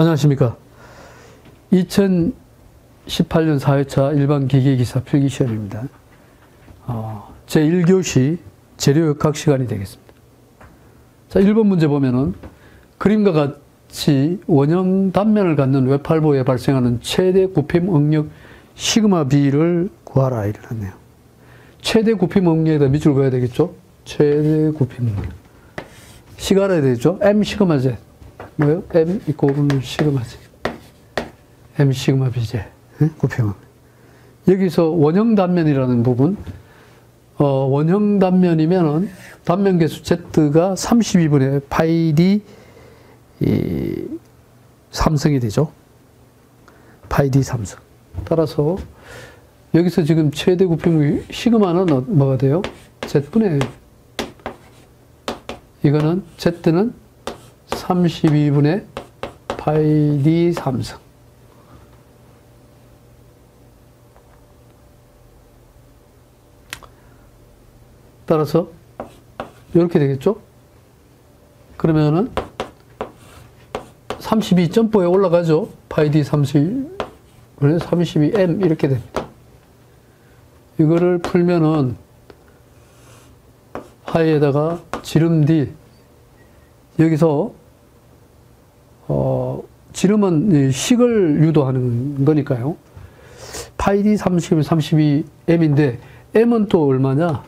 안녕하십니까. 2018년 4회차 일반 기계기사 필기 시험입니다. 어, 제1교시 재료역학 시간이 되겠습니다. 자, 1번 문제 보면은 그림과 같이 원형 단면을 갖는 외팔보에 발생하는 최대 굽힘 응력 시그마 B를 구하라 이랬네요. 최대 굽힘 응력에다 밑줄 그어야 되겠죠? 최대 굽힘 응력. 시가 알아야 되겠죠? M 시그마 Z. 뭐예요? M 이꼴 시그마 Z. M 시그마 B제. 굽힘 여기서 원형 단면이라는 부분, 어, 원형 단면이면은 단면 개수 Z가 32분의 파이 D 이, 삼성이 되죠. 파이 D 삼성. 따라서 여기서 지금 최대 굽힘 시그마는 어, 뭐가 돼요? Z분의 이거는 Z는 32분의 파이 D 삼성. 따라서 이렇게 되겠죠? 그러면은 32점포에 올라가죠. 파이 D 30, 32M 이렇게 됩니다. 이거를 풀면은 파이에다가 지름 D 여기서 어 지름은 식을 유도하는 거니까요. 파이 D 30, 32M인데 M은 또 얼마냐?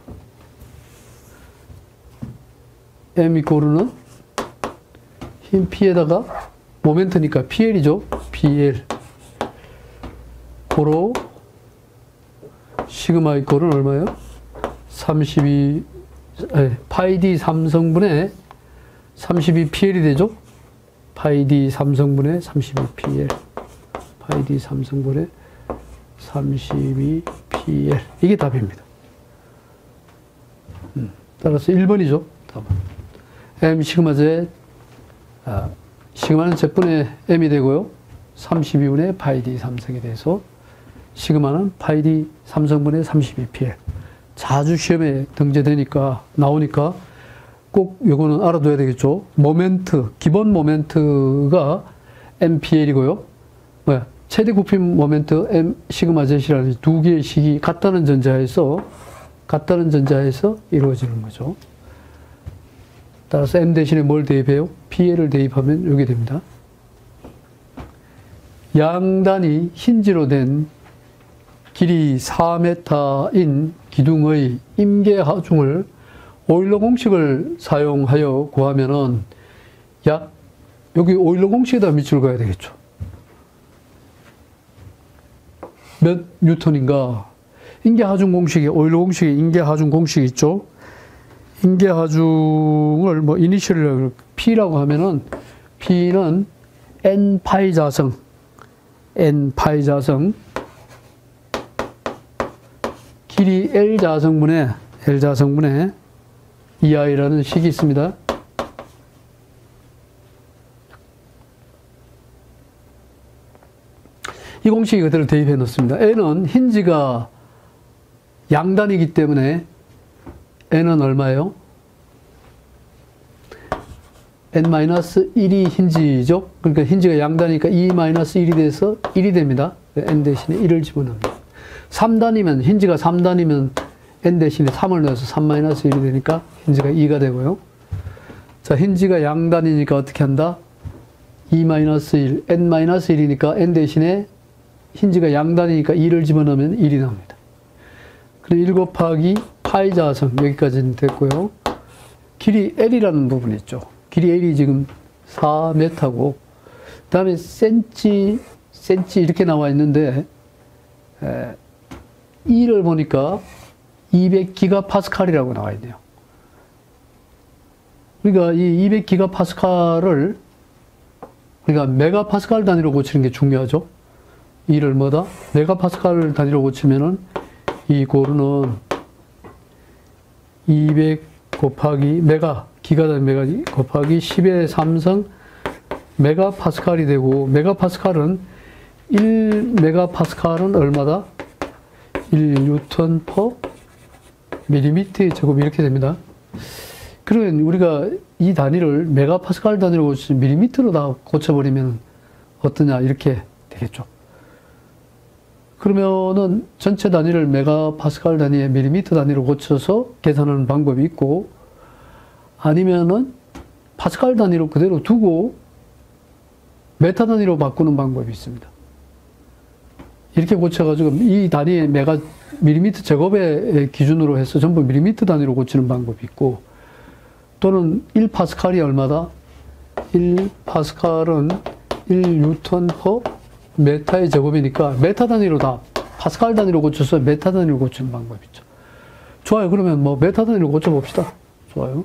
M 이코르는 흰 P에다가 모멘트니까 PL이죠. PL. 고로 시그마 이코르는 얼마예요? 32, 에, 파이 D 삼성분의 32 PL이 되죠. 파이 D 삼성분의 32 PL. 파이 D 삼성분의 32 PL. 이게 답입니다. 음, 따라서 1번이죠. 답은. M 시그마 Z, 아, 시그마는 Z분의 M이 되고요. 32분의 파이 D 삼성이 돼서 시그마는 파이 D 삼성분의 32PL. 자주 시험에 등재되니까, 나오니까 꼭 요거는 알아둬야 되겠죠. 모멘트, 기본 모멘트가 MPL이고요. 뭐야, 최대 굽힘 모멘트 M 시그마 Z라는 두 개의 식이 같다는 전자에서, 같다는 전자에서 이루어지는 거죠. 따라서 M 대신에 뭘 대입해요? PL을 대입하면 이게 됩니다. 양단이 힌지로 된 길이 4m인 기둥의 임계 하중을 오일러 공식을 사용하여 구하면은 약 여기 오일러 공식에다 밑줄 그어야 되겠죠. 몇 뉴턴인가? 임계 하중 공식이 오일러 공식에 임계 하중 공식 있죠. 임계 하중을 뭐 이니셜을 P라고 하면은 P는 n 파이 자성 n 파이 자성 길이 L 자성분의 L 자성분의 EI라는 식이 있습니다. 이 공식이 그대로 대입해 놓습니다. N은 힌지가 양단이기 때문에 N은 얼마예요? N-1이 힌지죠? 그러니까 힌지가 양단이니까 2-1이 돼서 1이 됩니다. N 대신에 1을 집어넣습니다. 3단이면, 힌지가 3단이면 N 대신에 3을 넣어서 3-1이 되니까 힌지가 2가 되고요. 자, 힌지가 양단이니까 어떻게 한다? 2-1, N-1이니까 N 대신에 힌지가 양단이니까 2를 집어넣으면 1이 나옵니다. 그럼 1 곱하기 파이 자성 여기까지는 됐고요. 길이 L이라는 부분이 있죠. 길이 L이 지금 4m고 그 다음에 센치 센치 이렇게 나와 있는데 에, 2를 보니까 200기가 파스칼이라고 나와 있네요. 그러니까 이 200기가 파스칼을 그러니까 메가 파스칼 단위로 고치는 게 중요하죠. 이를 뭐다? 메가 파스칼 단위로 고치면은 equal은 200 곱하기 메가 기가단 메가 곱하기 10의 3승 메가 파스칼이 되고 메가 파스칼은 1 메가 파스칼은 얼마다? 1 뉴턴 per 밀리미터 제곱 이렇게 됩니다. 그러면 우리가 이 단위를 메가 파스칼 단위로 고치 밀리미터로 다 고쳐버리면 어떠냐 이렇게 되겠죠. 그러면은 전체 단위를 메가파스칼 단위의 밀리미터 단위로 고쳐서 계산하는 방법이 있고 아니면은 파스칼 단위로 그대로 두고 메타 단위로 바꾸는 방법이 있습니다. 이렇게 고쳐가지고 이 단위의 메가 밀리미터 제곱의 기준으로 해서 전부 밀리미터 단위로 고치는 방법이 있고 또는 1파스칼이 얼마다? 1파스칼은 1뉴턴 per 메타의 제곱이니까 메타 단위로 다 파스칼 단위로 고쳐서 메타 단위로 고치는 방법이 있죠. 좋아요. 그러면 뭐 메타 단위로 고쳐봅시다. 좋아요.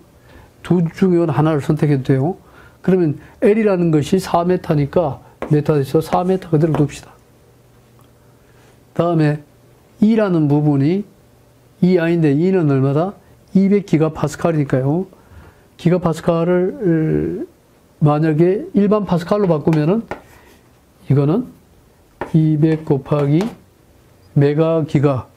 두 중에 하나를 선택해도 돼요. 그러면 L이라는 것이 4m니까 메타에서 4m 그대로 둡시다. 다음에 E라는 부분이 EI인데 E는 얼마다? 200기가 파스칼이니까요. 기가 파스칼을 만약에 일반 파스칼로 바꾸면은 이거는 200 곱하기 메가 기가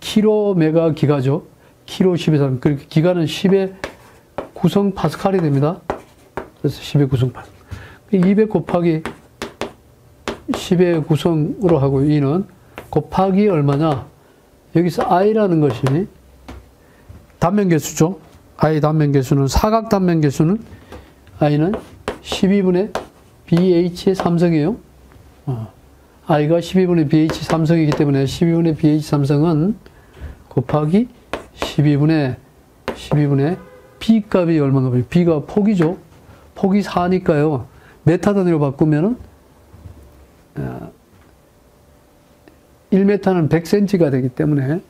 키로 메가 기가죠. 키로 10의 3. 그렇게 기가는 10의 구성 파스칼이 됩니다. 그래서 10의 구성 파스칼. 200 곱하기 10의 구성으로 하고 이는 곱하기 얼마냐? 여기서 i라는 것이 단면계수죠. i 단면계수는 사각 단면계수는 i는 12분의 BH의 삼성이에요. 어. i가 12분의 BH 삼성이기 때문에 12분의 BH 삼성은 곱하기 12분의 12분의 B 값이 얼마인가 봐요. B가 폭이죠. 폭이 4니까요. 메타 단위로 바꾸면은 1m는 100cm가 되기 때문에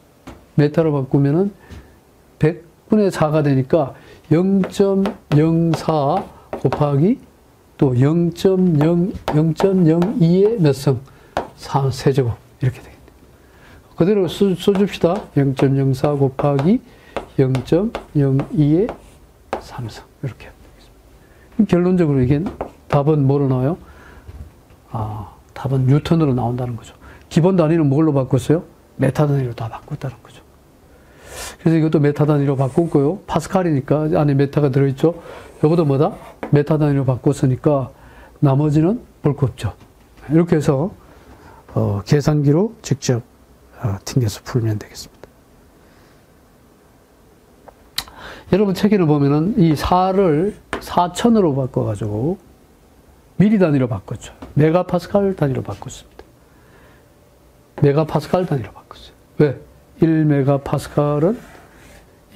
메타로 바꾸면은 100분의 4가 되니까 0.04 곱하기 또 0.0, 0.02의 몇 승? 4, 세제곱. 이렇게 되겠네요. 그대로 써, 써줍시다. 0.04 곱하기 0.02의 3승. 이렇게. 결론적으로 이게 답은 뭐로 나와요? 아, 답은 뉴턴으로 나온다는 거죠. 기본 단위는 뭘로 바꿨어요? 메타 단위로 다 바꿨다는 거죠. 그래서 이것도 메타 단위로 바꿨고요. 파스칼이니까 안에 메타가 들어있죠. 이것도 뭐다? 메타 단위로 바꿨으니까 나머지는 볼 거 없죠. 이렇게 해서 어, 계산기로 직접 어, 튕겨서 풀면 되겠습니다. 여러분 책에는 보면은 이 4를 4천으로 바꿔가지고 미리 단위로 바꿨죠. 메가파스칼 단위로 바꿨습니다. 메가파스칼 단위로 바꿨어요. 왜? 1메가파스칼은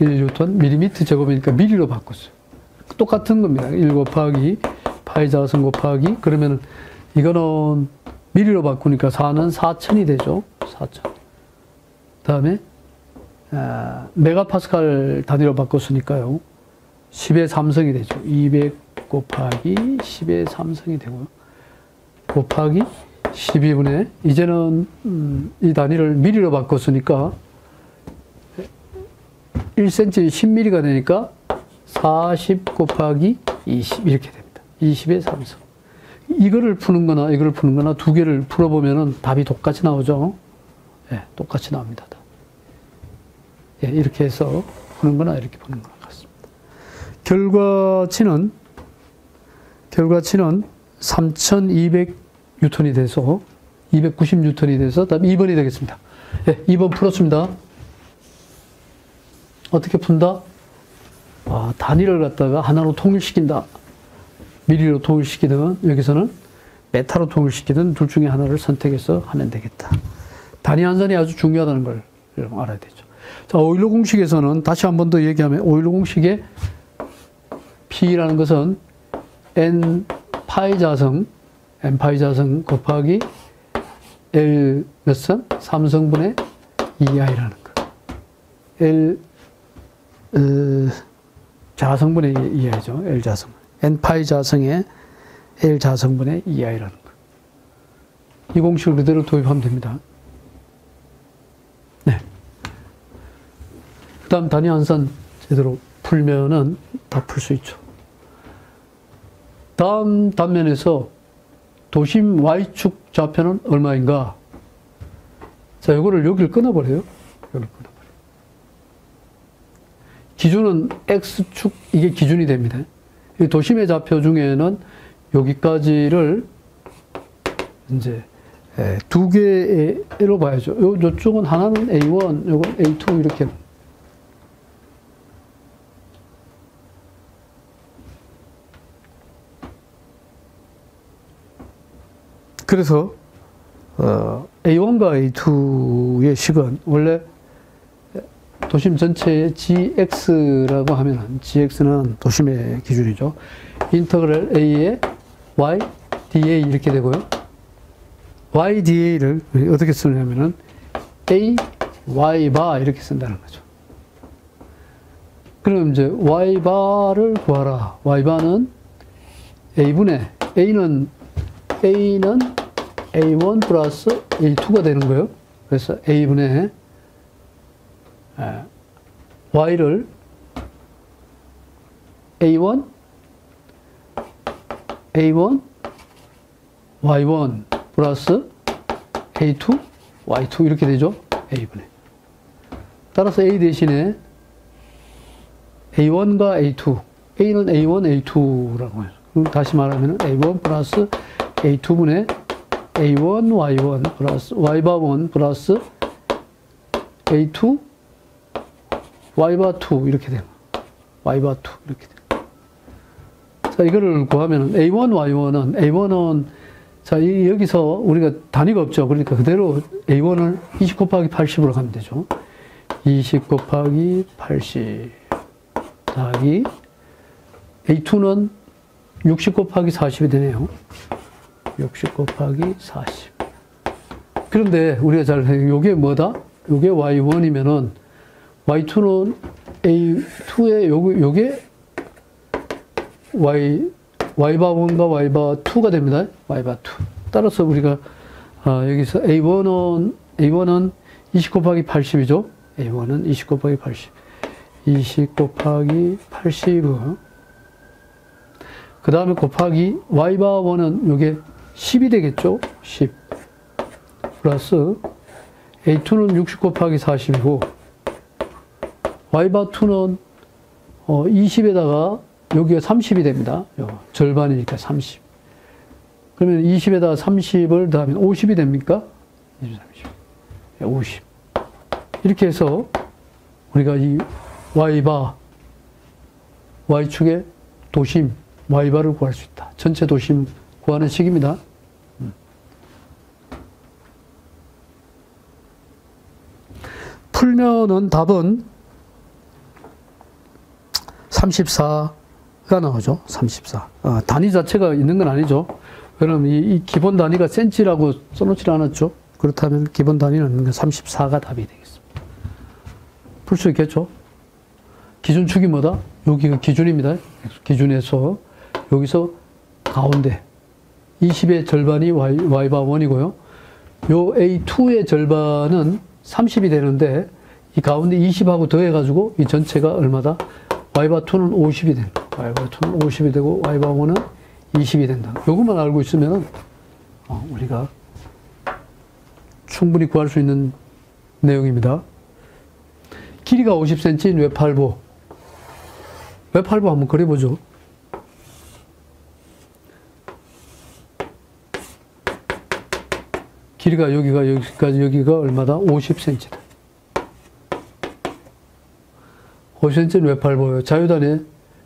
1뉴턴 밀리미터 제곱이니까 미리로 바꿨어요. 똑같은 겁니다. 1 곱하기 파이 자선 곱하기 그러면 이거는 미리로 바꾸니까 4는 4천이 되죠. 4천. 다음에 아, 메가파스칼 단위로 바꿨으니까요. 10의 3성이 되죠. 200 곱하기 10의 3성이 되고요. 곱하기 12분의 이제는 음, 이 단위를 미리로 바꿨으니까 1cm 10mm가 되니까 40 곱하기 20 이렇게 됩니다. 20의 3성. 이거를 푸는 거나 이거를 푸는 거나 두 개를 풀어보면은 답이 똑같이 나오죠. 예, 똑같이 나옵니다. 예, 이렇게 해서 푸는 거나 이렇게 푸는 거나 같습니다. 결과치는 결과치는 3200 뉴턴이 돼서 290 뉴턴이 돼서 답 2번이 되겠습니다. 예, 2번 풀었습니다. 어떻게 푼다? 아, 단위를 갖다가 하나로 통일시킨다. 미리로 통일시키든 여기서는 메타로 통일시키든 둘 중에 하나를 선택해서 하면 되겠다. 단위 한산이 아주 중요하다는 걸 알아야 되죠. 자, 오일러 공식에서는 다시 한 번 더 얘기하면 오일러 공식의 P라는 것은 N 파이 자성, N 파이 자성 곱하기 L 몇 성? 3성분의 2i라는 거. L 어, 자성분의 2i죠. L 자성. N파이 자성에 L 자성분의 2i라는 거. 이 공식을 그대로 도입하면 됩니다. 네. 그 다음 단위 한산 제대로 풀면은 다 풀 수 있죠. 다음 단면에서 도심 Y축 좌표는 얼마인가? 자, 이거를. 여기를 끊어버려요. 기준은 X축, 이게 기준이 됩니다. 도심의 좌표 중에는 여기까지를 이제 예, 두 개로 봐야죠. 요, 요쪽은 하나는 A1, 요건 A2 이렇게. 그래서 어, A1과 A2의 식은 원래 도심 전체의 GX라고 하면 GX는 도심의 기준이죠. 인터그럴 A의 Y, dA 이렇게 되고요. YDA를 어떻게 쓰냐면은 A, Y 바 이렇게 쓴다는 거죠. 그럼 이제 Y 바를 구하라. Y 바는 A분의 A는 A는 A1 플러스 A2가 되는 거예요. 그래서 A분의 Y를 A1, A1, Y1 플러스 A2, Y2 이렇게 되죠. A분의. 따라서 A 대신에 A1과 A2, A는 A1, A2라고 해요. 다시 말하면 A1 플러스 A2분의 A1, Y1 플러스 Y바1 플러스 A2, Y바 2 이렇게 돼요. Y바 2 이렇게 돼요. 자, 이거를 구하면 A1, Y1은 A1은 자, 이, 여기서 우리가 단위가 없죠. 그러니까 그대로 A1을 20 곱하기 80으로 가면 되죠. 20 곱하기 80 더하기 A2는 60 곱하기 40이 되네요. 60 곱하기 40. 그런데 우리가 잘 해. 요게 뭐다? 요게 Y1이면은 Y2는 A2에 요게, 요게 Y Y바 1과 Y바 2가 됩니다. Y바 2. 따라서 우리가 아, 여기서 A1은 A1은 20 곱하기 80이죠. A1은 20 곱하기 80. 20 곱하기 80은 그 다음에 곱하기 Y바 1은 이게 10이 되겠죠. 10 플러스 A2는 60 곱하기 40이고 Y바2는 어, 20에다가 여기가 30이 됩니다. 절반이니까 30. 그러면 20에다가 30을 더하면 50이 됩니까? 20, 30. 50. 이렇게 해서 우리가 이 Y바, Y축의 도심, Y바를 구할 수 있다. 전체 도심 구하는 식입니다. 음. 풀면은 답은 34가 나오죠. 34. 어, 단위 자체가 있는 건 아니죠. 왜냐면 이, 이 기본 단위가 센치라고 써놓지 않았죠. 그렇다면 기본 단위는 34가 답이 되겠습니다. 풀 수 있겠죠? 기준축이 뭐다? 여기가 기준입니다. 기준에서 여기서 가운데 20의 절반이 y, y바 1이고요. 요 A2의 절반은 30이 되는데 이 가운데 20하고 더해가지고 이 전체가 얼마다? Y바 2는 50이 된다. y바 2는 50이 되고 y바 1은 20이 된다. 요것만 알고 있으면 어, 우리가 충분히 구할 수 있는 내용입니다. 길이가 50cm인 외팔보. 외팔보 한번 그려보죠. 길이가 여기가 여기까지 여기가 얼마다? 50cm다. 50cm는 외팔보예요. 자유단에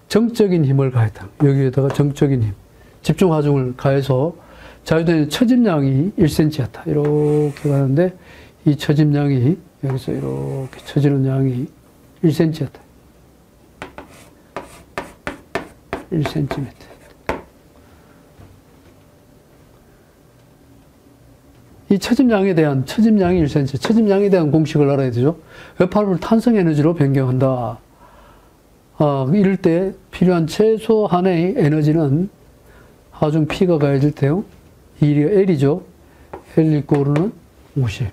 정적인 힘을 가했다. 여기에다가 정적인 힘, 집중 하중을 가해서 자유단의 처짐량이 1cm였다. 이렇게 가는데 이 처짐량이 여기서 이렇게 처지는 양이 1cm였다. 1cm. 이 처짐량에 대한 처짐량이 1cm, 처짐량에 대한 공식을 알아야 되죠. 외팔을 탄성 에너지로 변경한다. 아, 이럴 때 필요한 최소한의 에너지는 하중 P가 가해질 때요. 이 L이죠. L 이꼬르는 50.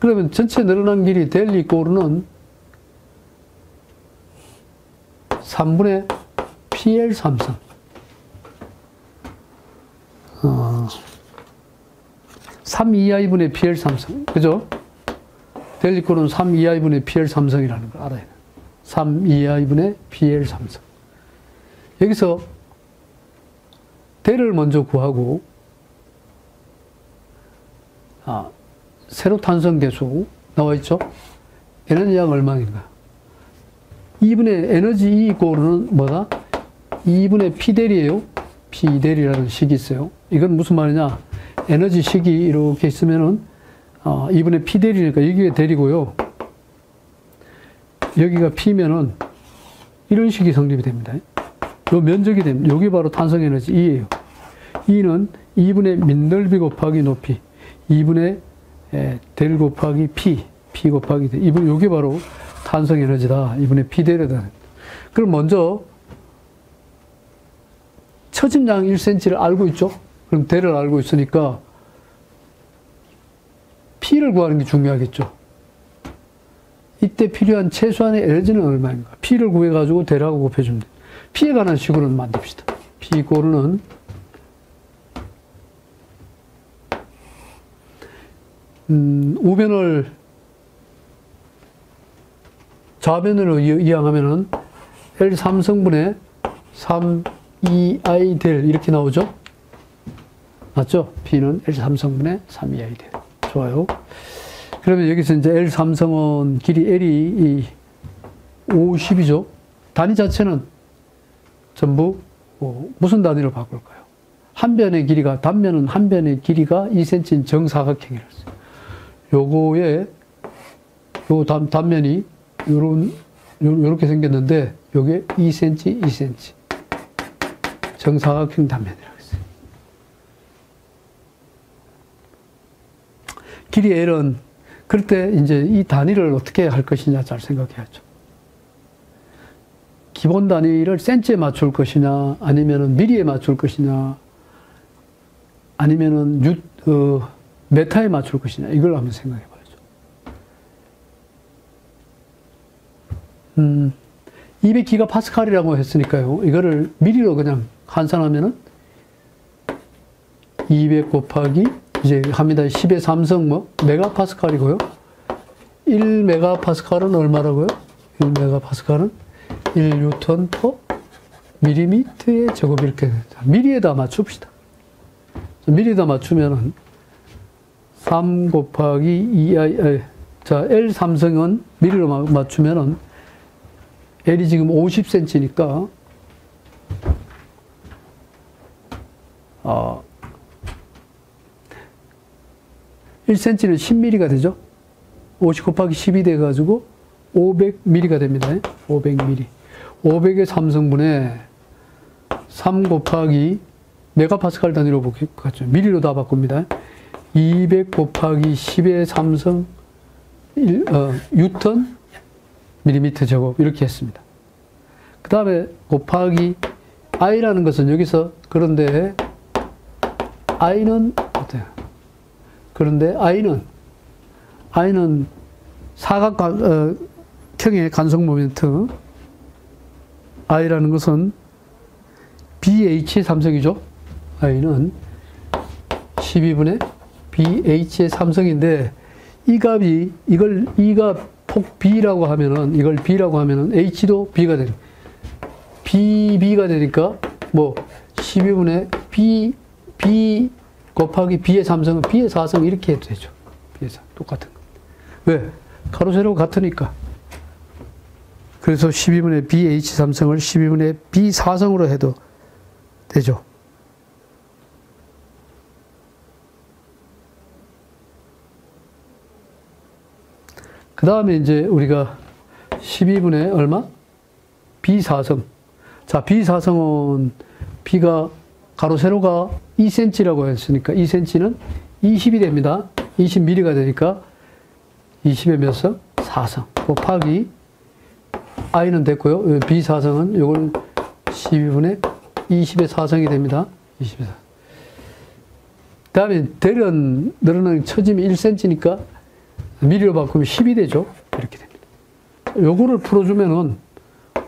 그러면 전체 늘어난 길이 델 이꼬르는 3분의 PL 삼성. 어, 3 2i분의 PL 삼성. 그죠? 델리코는 3 2i분의 PL 삼성이라는 걸 알아야 돼. 3 2i분의 PL 삼성. 여기서 대를 먼저 구하고 아, 세로 탄성 계수 나와 있죠? 에너지 양 얼마인가? 2분의 에너지 E 고르는 뭐다? 2분의 P 대리예요. P 대리라는 식이 있어요. 이건 무슨 말이냐? 에너지 식이 이렇게 있으면은 어, 2분의 P 대리니까 여기가 대리고요. 여기가 P면은 이런 식이 성립이 됩니다. 요 면적이 됩니다. 여기 바로 탄성 에너지 E예요. E는 2분의 민넓이 곱하기 높이 2분의 델 곱하기 P P 곱하기 델. 이분 요게 바로 탄성 에너지다. 2분의 P 델이다. 그럼 먼저 처짐량 1cm를 알고 있죠? 그럼 델을 알고 있으니까 P를 구하는 게 중요하겠죠. 이때 필요한 최소한의 에너지는 얼마인가? P를 구해가지고 델하고 곱해주면 돼. P에 관한 식으로는 만듭시다. P 고르는 음, 우변을 좌변으로 이항하면은 L 3성분의 3 2i 델 이렇게 나오죠? 맞죠? P는 L 3성분의 3 2i 델. 좋아요. 그러면 여기서 이제 L 3성원 길이 L이 50이죠? 단위 자체는 전부 뭐 무슨 단위로 바꿀까요? 한 변의 길이가, 단면은 한 변의 길이가 2cm인 정사각형이라서. 요거에, 요 단, 단면이 요런, 요 렇게 생겼는데, 요게 2cm, 2cm. 정사각형 단면이라고 했어요. 길이 L은, 그럴 때 이제 이 단위를 어떻게 할 것이냐 잘 생각해야죠. 기본 단위를 센치에 맞출 것이냐, 아니면은 미리에 맞출 것이냐, 아니면은 유, 어, 메타에 맞출 것이냐, 이걸 한번 생각해 봐야죠. 음, 200기가 파스칼이라고 했으니까요. 이거를 미리로 그냥 환산하면은 200 곱하기 이제 합니다. 10의 3성 뭐 메가파스칼이고요. 1메가파스칼은 얼마라고요? 1메가파스칼은 1뉴턴 퍼 밀리미터의 제곱 이렇게 미리에다 맞춥시다. 미리에다 맞추면은 3 곱하기 2i 자 L 삼성은 미리로 맞추면은 L이 지금 50cm니까 어, 1cm는 10mm가 되죠. 50 곱하기 10이 돼가지고 500mm가 됩니다. 500mm. 500의 3성분에 3 곱하기 메가파스칼 단위로 보겠죠. 미리로 다 바꿉니다. 200 곱하기 10의 3성 1, 어, 뉴턴 밀리미터 제곱 이렇게 했습니다. 그 다음에 곱하기 i라는 것은 여기서 그런데 i는? 그런데 i는 i는 사각 어, 간속 모멘트 i라는 것은 BH의 삼성이죠. i는 12분의 BH의 삼성인데 이 값이 이걸 이가 폭 B라고 하면은 이걸 B라고 하면은 H도 B가 되는 BB가 되니까 뭐 12분의 B B 곱하기 B의 삼성은 B의 사성 이렇게 해도 되죠. B의 사 똑같은 거. 왜? 가로 세로 같으니까. 그래서 12분의 BH 삼성을 12분의 B 사성으로 해도 되죠. 그 다음에 이제 우리가 12분의 얼마? B4성. 자, B4성은 B가 가로 세로가 2cm라고 했으니까 2cm는 20이 됩니다. 20mm가 되니까 20의 몇 성? 4성. 곱하기 i는 됐고요. B4성은 요걸 12분의 20의 4성이 됩니다. 20의 4. 그 다음에 대련 늘어나는 처짐이 1cm니까 미리로 바꾸면 10이 되죠. 이렇게 됩니다. 요거를 풀어주면은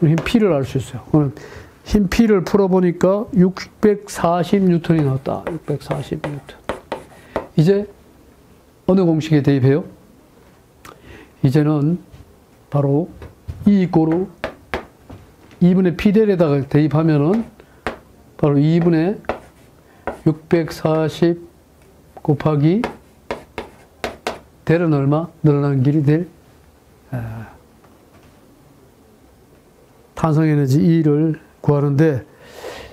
힘 P를 알 수 있어요. 힘 P를 풀어보니까 640뉴턴이 나왔다. 640뉴턴. 이제 어느 공식에 대입해요? 이제는 바로 E 고루 2분의 P델에다가 대입하면은 바로 2분의 640 곱하기 델은 얼마? 늘어난 길이 될 아, 탄성에너지 E를 구하는데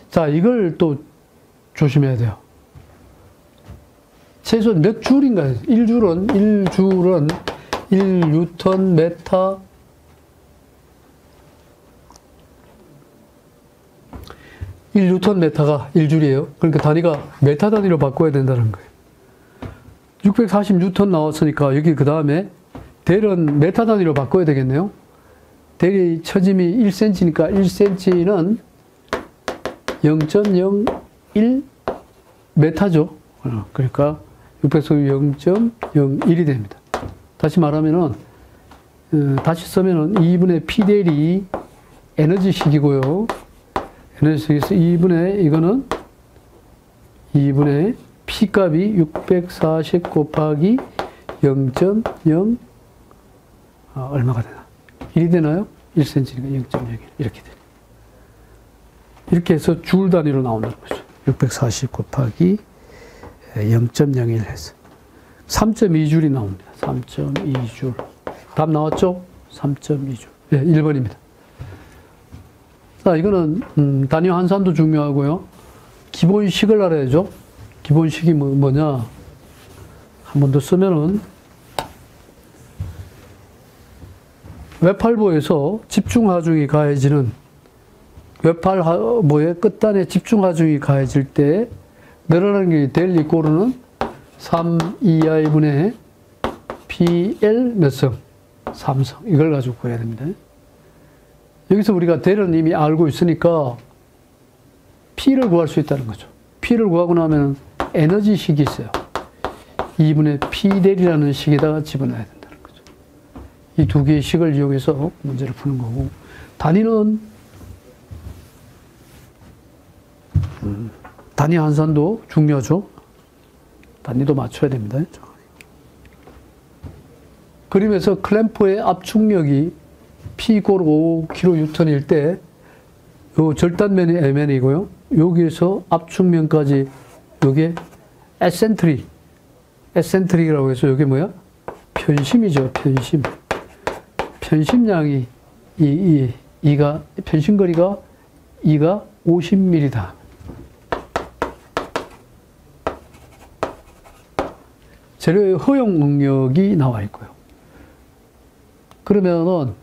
자 이걸 또 조심해야 돼요. 최소 몇 줄인가요? 1줄은 1줄은 1뉴턴 메타 1뉴턴 메타가 1줄이에요. 그러니까 단위가 메타 단위로 바꿔야 된다는 거예요. 640뉴턴 나왔으니까 여기 그 다음에 del은 메타 단위로 바꿔야 되겠네요. del이 처짐이 1cm니까 1cm는 0.01 메타죠. 어, 그러니까 600소유 0.01이 됩니다. 다시 말하면은 어, 다시 쓰면은 2분의 p 델이 에너지식이고요. 에너지식에서 2분의 이거는 2분의 p 값이 640 곱하기 0.0 아, 얼마가 되나? 1이 되나요? 1cm니까 0.01 이렇게 돼요. 이렇게 해서 줄 단위로 나온다는 거죠. 640 곱하기 0.01 해서 3.2줄이 나옵니다. 3.2줄. 답 나왔죠? 3.2줄. 네, 1번입니다. 자, 이거는 음, 단위 환산도 중요하고요. 기본식을 알아야죠. 기본식이 뭐, 뭐냐? 한 번 더 쓰면은 외팔보에서 집중하중이 가해지는 외팔보의 끝단에 집중하중이 가해질 때 늘어나는 게 델리 꼬르는 3 2i분의 PL 몇 성? 3성. 이걸 가지고 구해야 됩니다. 여기서 우리가 델은 이미 알고 있으니까 P를 구할 수 있다는 거죠. P를 구하고 나면 에너지식이 있어요. 2분의 P델이라는 식에다가 집어넣어야 거죠. 이 두 개의 식을 이용해서 문제를 푸는 거고 단위는 음, 단위 환산도 중요하죠. 단위도 맞춰야 됩니다. 그림에서 클램프의 압축력이 P equal 5kN일 때, 요 절단면이 Mn이고요. 여기에서 압축면까지 요게 eccentri, eccentric이라고 해서 요게 뭐야? 편심이죠, 편심. 편심량이 이, 이, 이가, 편심거리가 이가 50mm다. 재료의 허용 능력이 나와 있고요. 그러면은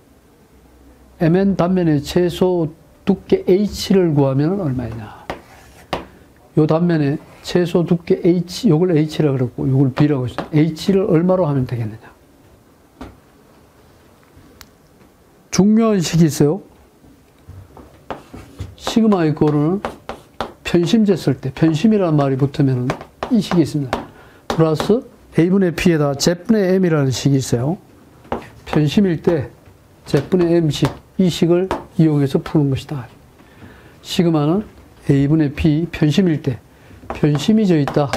MN 단면의 최소 두께 H를 구하면 얼마냐? 요 단면에 최소 두께 H, 요걸 H라 그랬고, 요걸 B라고 했어요. H를 얼마로 하면 되겠느냐? 중요한 식이 있어요. 시그마 이꼬르는 편심제 쓸 때, 편심이라는 말이 붙으면 이 식이 있습니다. 플러스 A분의 P에다 Z분의 M이라는 식이 있어요. 편심일 때 Z분의 M식, 이 식을 이용해서 푸는 것이다. 시그마는 A분의 P 편심일 때 편심이 져 있다.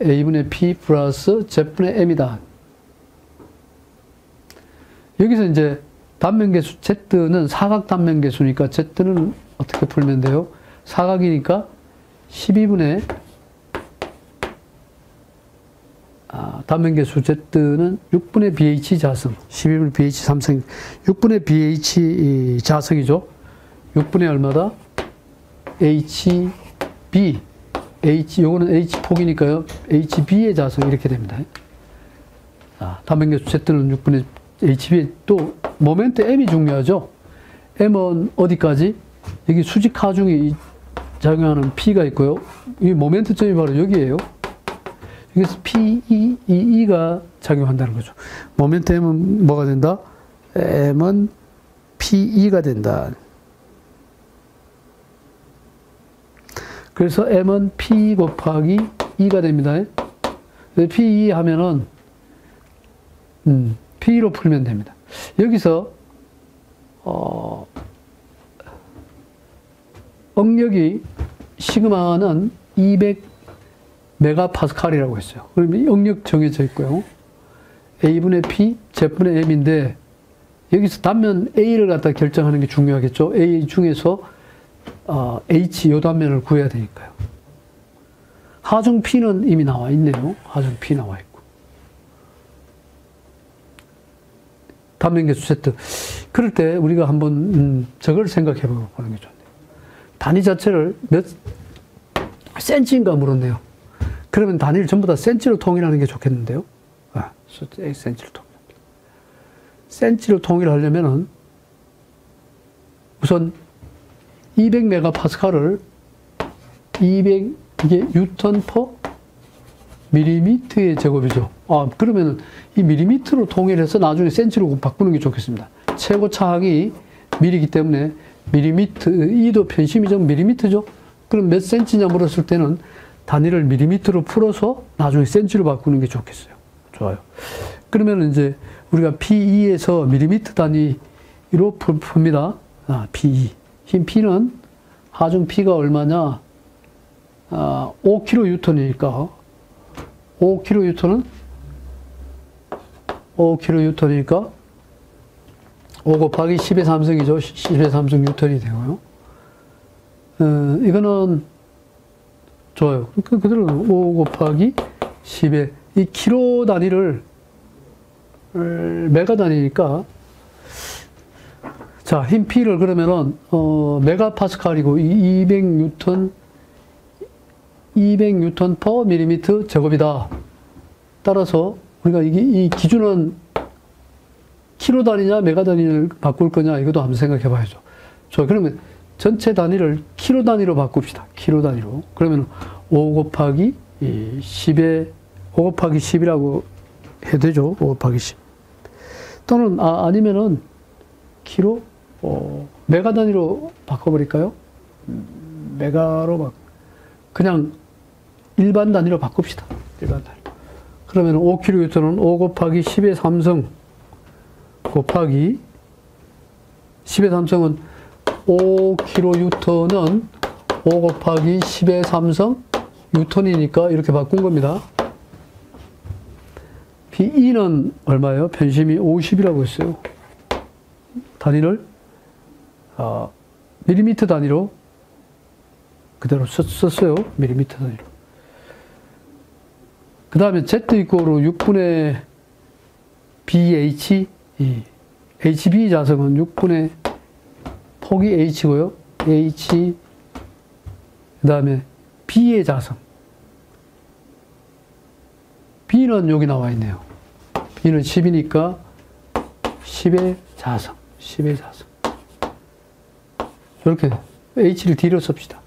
A분의 P 플러스 Z분의 M이다. 여기서 이제 단면계수 Z는 사각 단면계수니까 Z는 어떻게 풀면 돼요? 사각이니까 12분의 아, 단면계수 Z는 6분의 BH 자성, 12분의 BH 삼성, 6분의 BH 자성이죠. 6분의 얼마다? HB, H, 요거는 H폭이니까요. HB의 자성 이렇게 됩니다. 아, 단면계수 Z는 6분의 HB, 또 모멘트 M이 중요하죠. M은 어디까지? 여기 수직 하중이 작용하는 P가 있고요. 이 모멘트점이 바로 여기에요. 여기서 P, E, E, E가 작용한다는 거죠. 모멘트 M은 뭐가 된다? M은 PE가 된다. 그래서 M은 P 곱하기 E가 됩니다. PE 하면은, 음, P로 풀면 됩니다. 여기서, 어, 응력이, 시그마는 200 메가파스칼이라고 했어요. 그러면 영역 정해져 있고요. A분의 P, Z분의 M인데 여기서 단면 A를 갖다 결정하는 게 중요하겠죠. A 중에서 어, H 요 단면을 구해야 되니까요. 하중 P는 이미 나와 있네요. 하중 P 나와 있고. 단면계수 Z. 그럴 때 우리가 한번 음, 저걸 생각해 보는 게 좋네요. 단위 자체를 몇 센치인가 물었네요. 그러면 단위를 전부 다 센치로 통일하는 게 좋겠는데요. 아, 센치로 통일. 센치로 통일하려면은 우선 200메가파스칼을 200 이게 뉴턴 per 밀리미터의 제곱이죠. 아 그러면은 이 밀리미터로 통일해서 나중에 센치로 바꾸는 게 좋겠습니다. 최고 차항이 밀이기 때문에 밀리미터 이도 편심이죠 밀리미터죠. 그럼 몇 센치냐 물었을 때는 단위를 밀리미터로 풀어서 나중에 센치로 바꾸는 게 좋겠어요. 좋아요. 그러면 이제 우리가 P2에서 밀리미터 단위로 풉니다. 아, P2. 흰 P는 하중 P가 얼마냐? 아, 5kN이니까 5kN은 5kN이니까 5 곱하기 10의 3승이죠. 10의 3승 뉴턴이 되고요. 어, 이거는 좋아요. 그, 그대로 5 곱하기 10의 이 킬로 단위를 메가 단위니까 자, 힘 P를 그러면은 어, 메가파스칼이고 200 뉴턴 200뉴턴 per 밀리미터 제곱이다. 따라서 우리가 이게 이 기준은 킬로 단위냐 메가 단위를 바꿀 거냐 이것도 한번 생각해 봐야죠. 저 그러면 전체 단위를 킬로 단위로 바꿉시다. 킬로 단위로. 그러면 5 곱하기 10에 5 곱하기 10이라고 해도 되죠. 5 곱하기 10. 또는 아, 아니면은 킬로 어, 메가 단위로 바꿔 버릴까요? 음, 메가로 바 그냥 일반 단위로 바꿉시다. 일반 단위. 그러면 5kg는 5 곱하기 10의 3승 곱하기 10의 3승은 5kg는 5 곱하기 10의 3승 뉴턴이니까 이렇게 바꾼 겁니다. B2는 얼마예요? 편심이 50이라고 했어요. 단위를 어, 밀리미터 단위로 그대로 썼어요. 밀리미터 단위로. 그 다음에 Z 이꼬로 6분의 BH, 이 HB 자석은 6분의 폭이 H고요. H, 그 다음에 B의 자석. B는 여기 나와 있네요. B는 10이니까 10의 자석, 10의 자석. 이렇게 H를 D로 씁시다.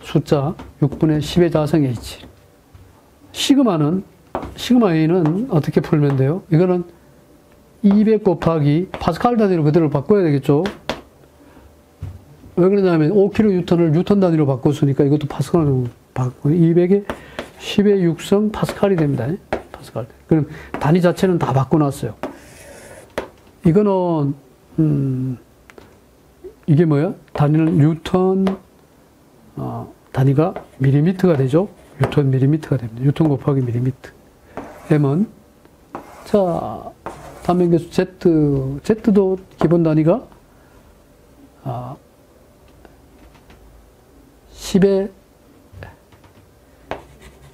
숫자 6분의 10의 자석 H. 시그마는, 시그마 A는 어떻게 풀면 돼요? 이거는 200 곱하기 파스칼 단위로 그대로 바꿔야 되겠죠? 왜 그러냐면 5kN을 뉴턴 단위로 바꿨으니까 이것도 파스칼로 바꾸고 200에 10의 6성 파스칼이 됩니다. 파스칼. 그럼 단위 자체는 다 바꿔놨어요. 이거는 음, 이게 뭐야? 단위는 뉴턴 어, 단위가 밀리미터가 되죠. 뉴턴 밀리미터가 됩니다. 뉴턴 곱하기 밀리미터. M은 자 단면계수 Z Z도 기본 단위가 아, 10의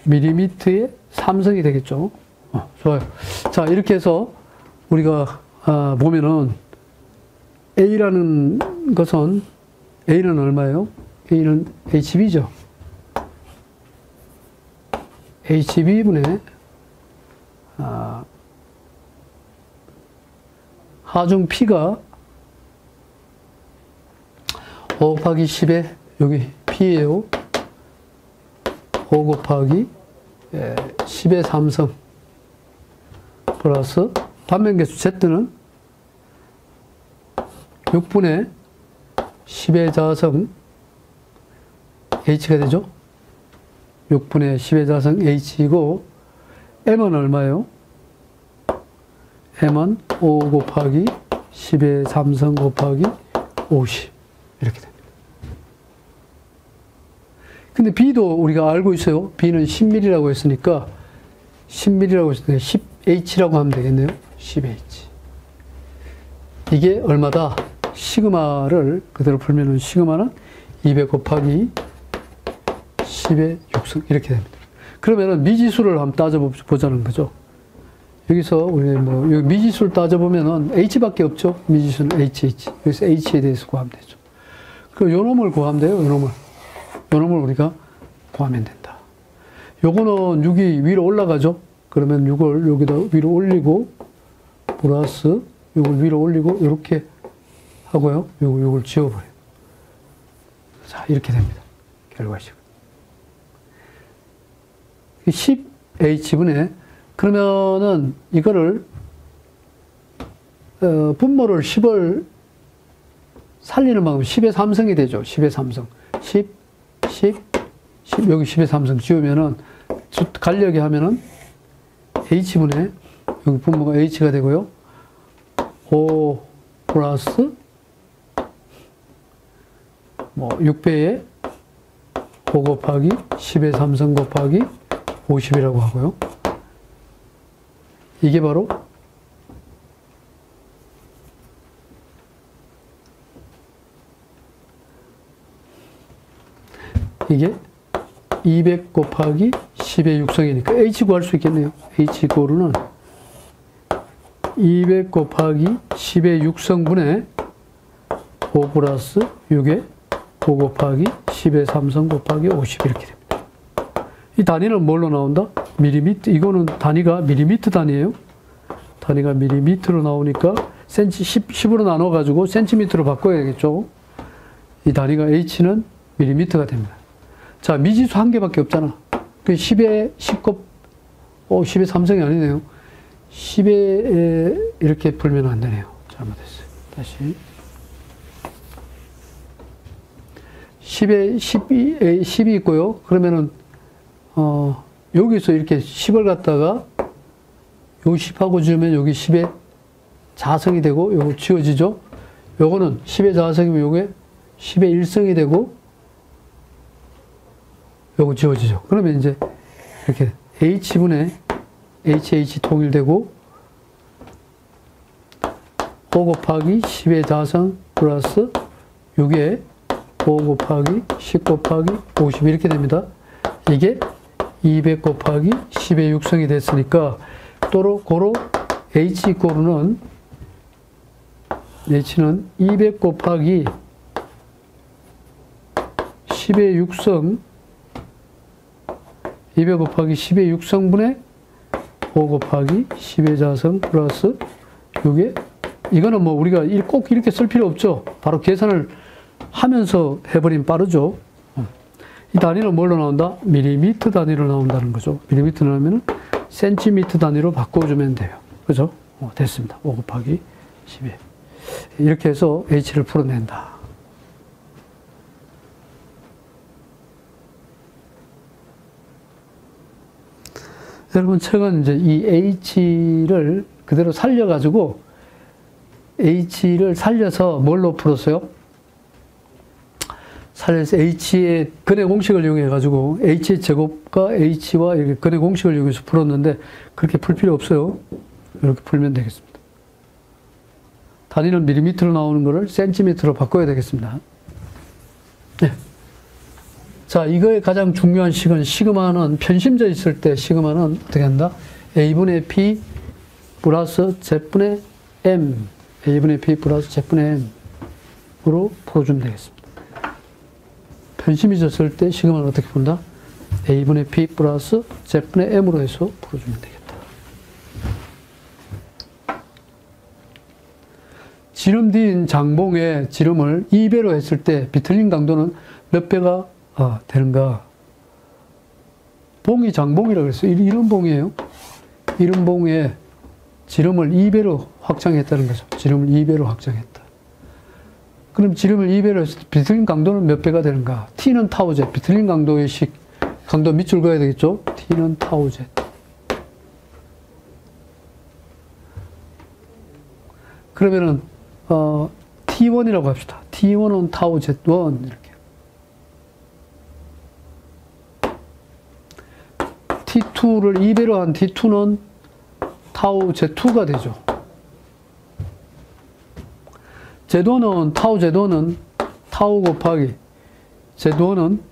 밀리미터의 삼성이 되겠죠. 어, 좋아요. 자, 이렇게 해서 우리가 아, 보면은 A라는 것은 A는 얼마예요? A는 HB죠. HB분의 아, 하중 P가 5 곱하기 10에 여기 P예요. 5 곱하기 10의 예, 3성 플러스 반면계수 Z는 6분의 10의 자성 H가 되죠? 6분의 10의 자성 H이고 M은 얼마예요? M은 5 곱하기 10의 3성 곱하기 50 이렇게 됩니다. 근데 B도 우리가 알고 있어요. B는 10mm라고 했으니까 10mm라고 했으니까 10H라고 하면 되겠네요. 10H. 이게 얼마다? 시그마를 그대로 풀면은 시그마는 200 곱하기 10의 6승 이렇게 됩니다. 그러면은 미지수를 한번 따져보자는 거죠. 여기서 우리 뭐 미지수를 따져보면은 h밖에 없죠. 미지수는 hh. 여기서 h에 대해서 구하면 되죠. 그 요놈을 구하면 돼요. 요 놈을. 요 놈을 우리가 구하면 된다. 요거는 6이 위로 올라가죠. 그러면 6을 여기다 위로 올리고 플러스 요걸 위로 올리고 이렇게 하고요. 요걸 지워버려요. 자, 이렇게 됩니다. 결과식. 10h분의 그러면은 이거를 어, 분모를 10을 살리는 방법 10의 3성이 되죠. 10의 3성. 10, 10, 10 여기 10의 3성 지우면은 간력이 하면은 h분의 여기 분모가 h가 되고요. 5 플러스 뭐 6배에 5 곱하기 10의 3성 곱하기 50이라고 하고요. 이게 바로 이게 200 곱하기 10의 6성이니까 h 구할 수 있겠네요. h 고르는 200 곱하기 10의 6성분의 5 플러스 6의 5 곱하기 10의 3성 곱하기 50 이렇게 됩니다. 이 단위는 뭘로 나온다? 밀리미터. 이거는 단위가 밀리미터 단위예요. 단위가 밀리미터로 나오니까 센치 10, 10 으로 나눠가지고 센티미터로 바꿔야겠죠. 이 단위가 H는 밀리미터가 됩니다. 자, 미지수 한 개밖에 없잖아. 그 10의 10곱, 어, 10의 3성이 아니네요. 10에 이렇게 풀면 안 되네요. 잘못했어요. 다시. 10에 12, 10이 있고요. 그러면은, 어, 여기서 이렇게 10을 갖다가 요 10하고 지으면 여기 10의 자성이 되고 요거 지워지죠. 요거는 10의 자성이면 요게 10의 1성이 되고 요거 지워지죠. 그러면 이제 이렇게 h분의 HH 통일되고 5 곱하기 10의 자성 플러스 6의 5 곱하기 10 곱하기 50 이렇게 됩니다. 이게 200 곱하기 10의 6성이 됐으니까 또로 고로 H 고로는 H는 200 곱하기 10의 6성 200 곱하기 10의 6성분의 5 곱하기 10의 자성 플러스 6의 이거는 뭐 우리가 꼭 이렇게 쓸 필요 없죠. 바로 계산을 하면서 해버리면 빠르죠. 이 단위는 뭘로 나온다? 밀리미터 단위로 나온다는 거죠. 밀리미터 나오면 센티미터 단위로 바꿔주면 돼요. 그죠? 어, 됐습니다. 5 곱하기 10에. 이렇게 해서 H를 풀어낸다. 여러분, 최근 이제 이 H를 그대로 살려가지고 H를 살려서 뭘로 풀었어요? 살려서 H의 근의 공식을 이용해 가지고 H의 제곱과 H와 이렇게 근의 공식을 이용해서 풀었는데 그렇게 풀 필요 없어요. 이렇게 풀면 되겠습니다. 단위는 밀리미터로 나오는 것을 센티미터로 바꿔야 되겠습니다. 네. 자, 이거의 가장 중요한 식은 시그마는 편심져 있을 때 시그마는 어떻게 한다? A분의 P 플러스 Z분의 M A분의 P 플러스 Z분의 M으로 풀어주면 되겠습니다. 편심이 졌을 때 시그마를 어떻게 푼다? A분의 P 플러스 Z분의 M으로 해서 풀어주면 되겠다. 지름 뒤인 장봉의 지름을 2배로 했을 때 비틀림 강도는 몇 배가 아, 되는가? 봉이 장봉이라고 그랬어요. 이런 봉이에요. 이런 봉에 지름을 2배로 확장했다는 거죠. 지름을 2배로 확장했다. 그럼 지름을 2배로 했을 때 비틀림 강도는 몇 배가 되는가? T는 타우제, 비틀림 강도의 식, 강도 밑줄 그어야 되겠죠? T는 타우제. 그러면은, 어, T1이라고 합시다. T1은 타우 Z1, 이렇게. T2를 2배로 한 T2는 타우 Z2가 되죠. 제도는 타우 제도는 타우 곱하기 제도는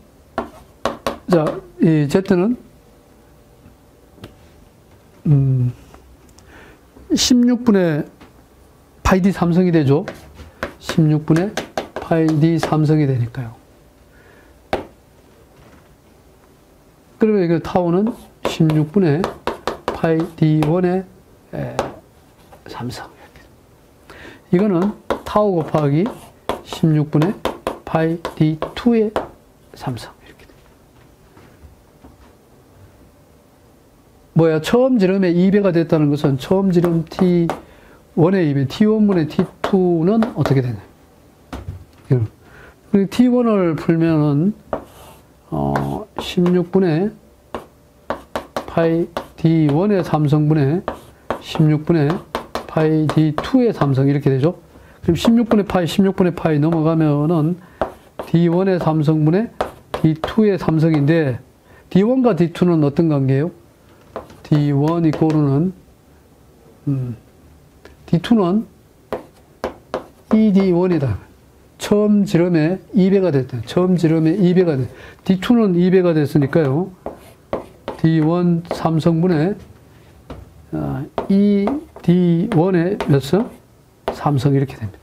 자, 이 Z는 음 16분의 파이 D 삼성이 되죠. 16분의 파이 D 삼성이 되니까요. 그러면 이거 타우는 16분의 파이 D1의 삼성. 이거는 타우 곱하기 16분의 파이 D2의 삼성. 이렇게 뭐야, 처음 지름에 2배가 됐다는 것은 처음 지름 T1의 2배, T1분의 T2는 어떻게 되냐. T1을 풀면은, 어, 16분의 파이 D1의 삼성분의 16분의 파이 D2의 삼성 이렇게 되죠. 그럼 16분의 파이, 16분의 파이 넘어가면은 D1의 삼성분의 D2의 삼성인데 D1과 D2는 어떤 관계예요? D1 이꼬르는 음, D2는 ED1이다. 처음 지름에 2배가 됐다. 처음 지름에 2배가 됐다. D2는 2배가 됐으니까요. D1 삼성분의 어, ED1의 몇 성? 삼성 이렇게 됩니다.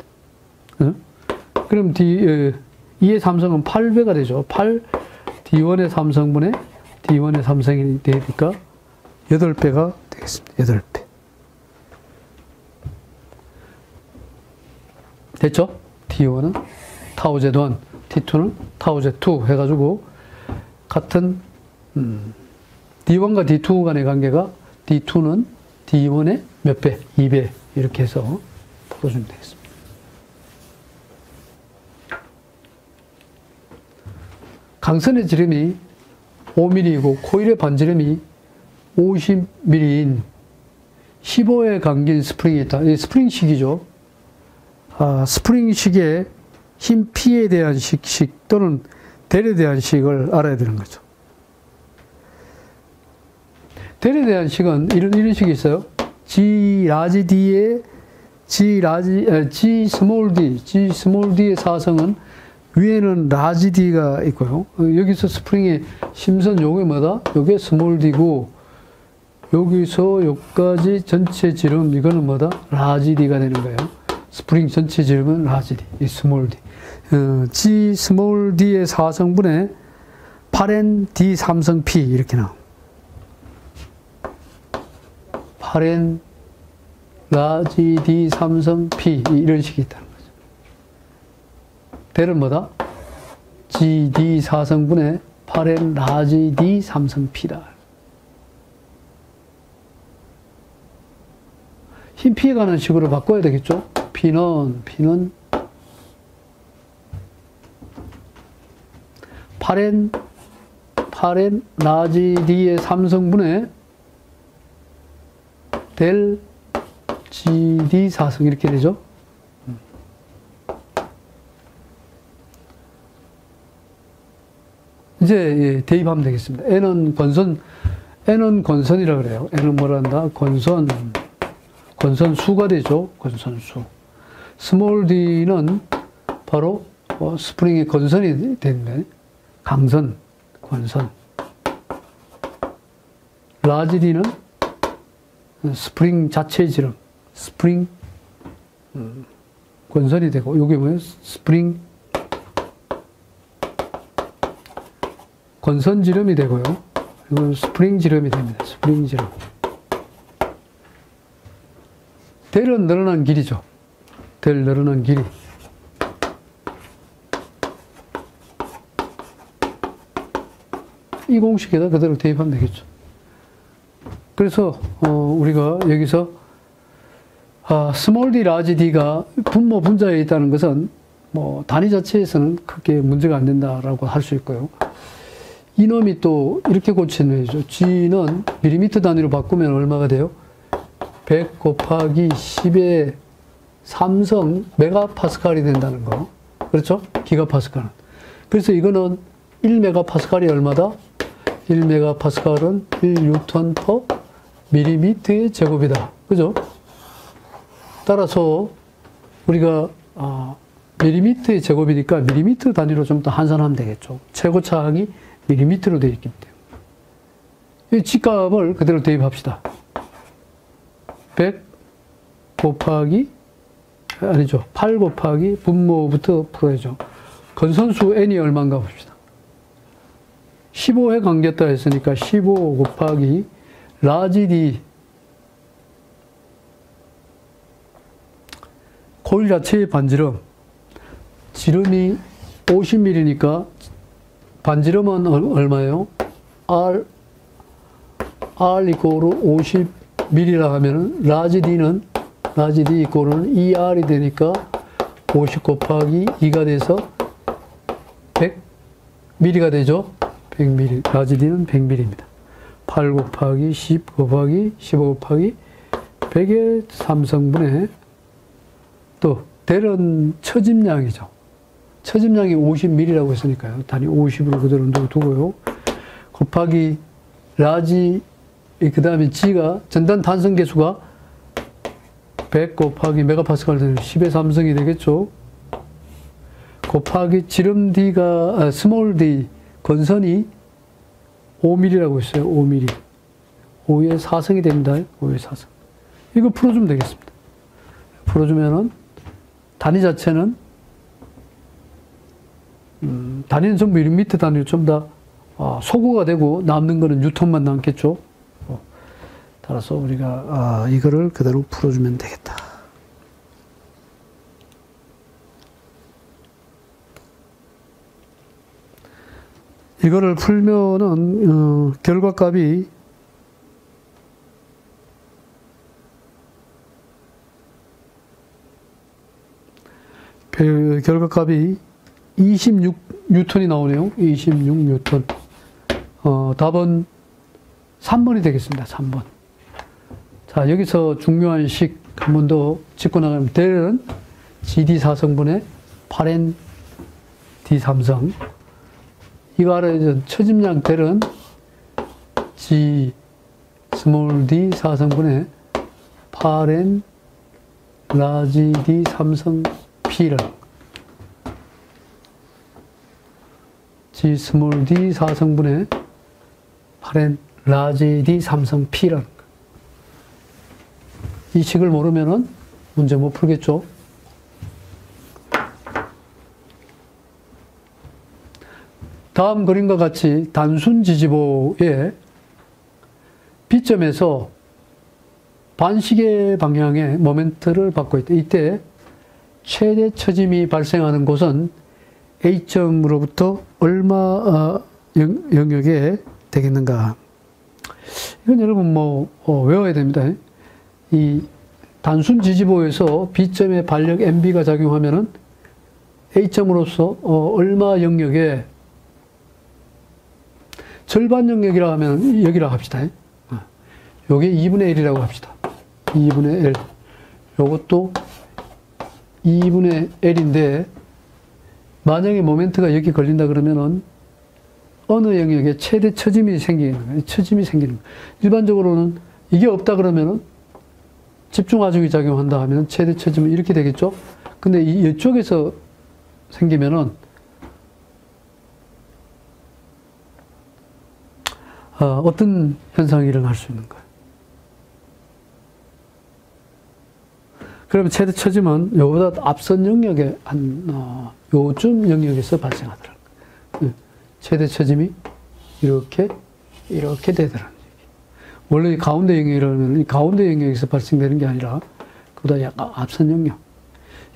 어? 그럼 D, 2의 삼성은 8배가 되죠. 8 D1의 삼성분의 D1의 삼성이 되니까 8배가 되겠습니다. 8배. 됐죠? D1은 타우제도1, T2는 타우제2 해가지고 같은 음, D1과 D2 간의 관계가 D2는 D1의 몇 배? 2배 이렇게 해서 풀어주면 되겠습니다. 강선의 지름이 5mm이고 코일의 반지름이 50mm인 15에 감긴 스프링이 있다. 이 스프링식이죠. 아, 스프링식의 힘 P에 대한 식식 또는 del에 대한 식을 알아야 되는 거죠. del에 대한 식은 이런, 이런 식이 있어요. G large D의 G large, G small D, G small D의 사승은 위에는 large D가 있고요. 여기서 스프링의 심선 요게 뭐다? 요게 small D고 여기서 여기까지 전체 지름 이거는 뭐다? large D가 되는 거예요. 스프링 전체 지름은 large D, 이 small D. 어, G small D의 4승분의 8N D 3승 P 이렇게 나옵니다. 8N large D 삼승 P 이런 식이 있다는 거죠. del은 뭐다? GD 사승분의 8N 라지 D 삼성 P다. 힘 피해 가는 식으로 바꿔야 되겠죠? P는 P는 8N 8N 라지 D의 삼성분의 델 GD 사성 이렇게 되죠. 이제 예, 대입하면 되겠습니다. N은 권선, N은 권선이라 그래요. N은 뭐라 한다? 권선, 권선 수가 되죠. 권선 수. small d는 바로 어, 스프링의 권선이 되는 강선, 권선. large d는 스프링 자체의 지름, 스프링 음, 권선이 되고 이게 뭐예요? 스프링 권선 지름이 되고요. 이건 스프링 지름이 됩니다. 스프링 지름. del은 늘어난 길이죠. del 늘어난 길이. 이 공식에다 그대로 대입하면 되겠죠. 그래서 어, 우리가 여기서 아, small d, large d가 분모 분자에 있다는 것은 뭐 단위 자체에서는 크게 문제가 안 된다라고 할 수 있고요. 이놈이 또 이렇게 고치는 거죠. G는 밀리미터 단위로 바꾸면 얼마가 돼요? 100 곱하기 10의 삼성 메가파스칼이 된다는 거. 그렇죠? 기가파스칼은. 그래서 이거는 1메가파스칼이 얼마다? 1메가파스칼은 1뉴턴 퍼 밀리미터의 제곱이다. 그죠? 따라서 우리가 아, 밀리미터의 제곱이니까 밀리미터 단위로 좀 더 환산하면 되겠죠. 최고 차항이 밀리미터로 되어 있기 때문에. 이 G값을 그대로 대입합시다. 100 곱하기, 아니죠. 8 곱하기 분모부터 풀어야죠. 건선수 n이 얼마인가 봅시다. 15회 감겼다 했으니까 15 곱하기 large d 코일 자체의 반지름 지름이 50mm니까 반지름은 얼마예요? R R equal 50mm라 하면은 라지 D는 라지 D 이코로는 2R이 되니까 50 곱하기 2가 돼서 100mm가 되죠. 100mm. large D는 100mm입니다. 8 곱하기 10 곱하기 15 곱하기 100의 3승분의 또 del은 처짐량이죠. 처짐량이 50mm라고 했으니까요. 단위 50으로 그대로 두고요. 곱하기 large 그 다음에 G가 전단 탄성 계수가 100 곱하기 메가파스칼 되는 10의 3승이 되겠죠. 곱하기 지름 D가 아, small D 권선이 5mm라고 했어요. 5mm. 5의 4승이 됩니다. 5의 4승. 이거 풀어주면 되겠습니다. 풀어주면은 단위 자체는 음, 단위는 전부 1m 단위로 좀더 어, 소거가 되고 남는 거는 뉴턴만 남겠죠. 어, 따라서 우리가 아, 이거를 그대로 풀어주면 되겠다. 이거를 풀면은 어, 결과값이 결과값이 26 뉴턴이 나오네요. 26 뉴턴. 어, 답은 3번이 되겠습니다. 3번. 자, 여기서 중요한 식 한 번 더 짚고 나가면 델은 GD 4성분의 8N D 3성. 이거 알아야 처짐량 델은 G 스몰 D 4성분의 8N 라지 D 3성 P를 G 스몰 D 4성분의 8N 라지 D 삼성 P라는 이 식을 모르면은 문제 못 풀겠죠. 다음 그림과 같이 단순 지지보의 B점에서 반시계 방향의 모멘트를 받고 있다. 이때 최대 처짐이 발생하는 곳은 A점으로부터 얼마 어, 영 역에 되겠는가. 이건 여러분 뭐 어, 외워야 됩니다. 이 단순 지지보에서 B점에 반력 MB가 작용하면은 A점으로서 어, 얼마 영역에 절반 영역이라 하면 여기라 합시다. 어, 요게 2분의 1이라고 합시다. 2분의 L. 요것도 2분의 L인데 만약에 모멘트가 여기 걸린다 그러면은 어느 영역에 최대 처짐이 생기는 거예요. 처짐이 생기는 거예요. 일반적으로는 이게 없다 그러면은 집중 화중이 작용한다 하면 최대 처짐은 이렇게 되겠죠. 근데 이 이쪽에서 생기면은 어, 떤 현상이 일어날 수 있는 거예요. 그러면 최대 처짐은 요보다 앞선 영역에 한 어, 요쯤 영역에서 발생하더라고요. 예. 처짐이 이렇게 이렇게 되더라는 얘기. 원래 가운데 영역이라면 가운데 영역에서 발생되는 게 아니라 그보다 약간 앞선 영역.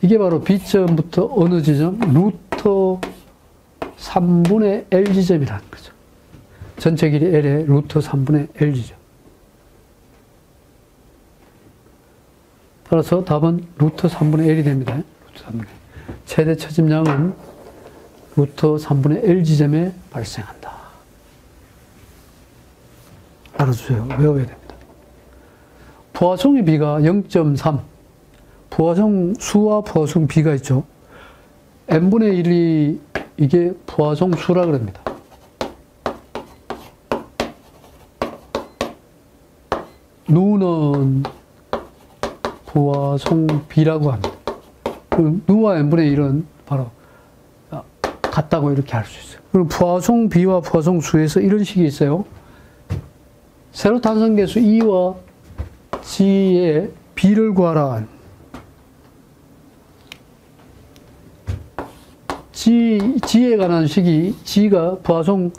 이게 바로 B점부터 어느 지점? 루트 3분의 L 지점이라는 거죠. 전체 길이 L의 루트 3분의 L 지점. 따라서 답은 루트 3분의 L이 됩니다. 루트 3분의 L. 최대 처짐량은 루터 3분의 L 지점에 발생한다. 알아주세요. 외워야 됩니다. 부하성의 비가 0.3. 부하성 수와 부하성 비가 있죠. n분의 1이 이게 부하성 수라 그럽니다. 누는 부하성 비라고 합니다. 그럼 누와 n분의 1은 바로 아, 같다고 이렇게 할 수 있어요. 그럼 부하송 B와 부하송 수에서 이런 식이 있어요. 세로 탄성계수 E와 G의 B를 구하라. G, G에 관한 식이 G가 부하송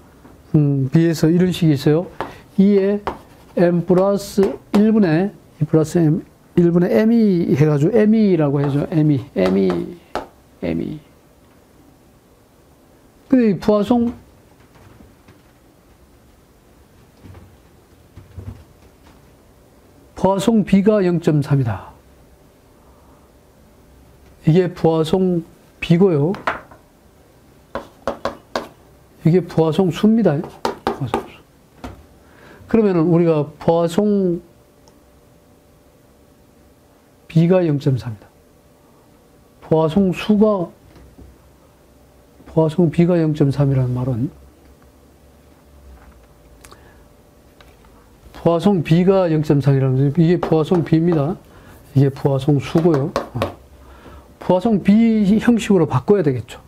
음, B에서 이런 식이 있어요. 2에 M 플러스 1분의 2 플러스 M 1분의 M이 해가지고 M이라고 해줘. M이, M이, M이. 근데 이 부하송 부하송 B가 0.3이다. 이게 부하송 B고요. 이게 부하송 수입니다. 그러면은 우리가 부하송 B가 0.3이다. 부하송 수가 부하송 B가 0.3이라는 말은 부하송 B가 0.3이라는 이게 부하송 B입니다. 이게 부하송 수고요. 어. 부하송 B 형식으로 바꿔야 되겠죠.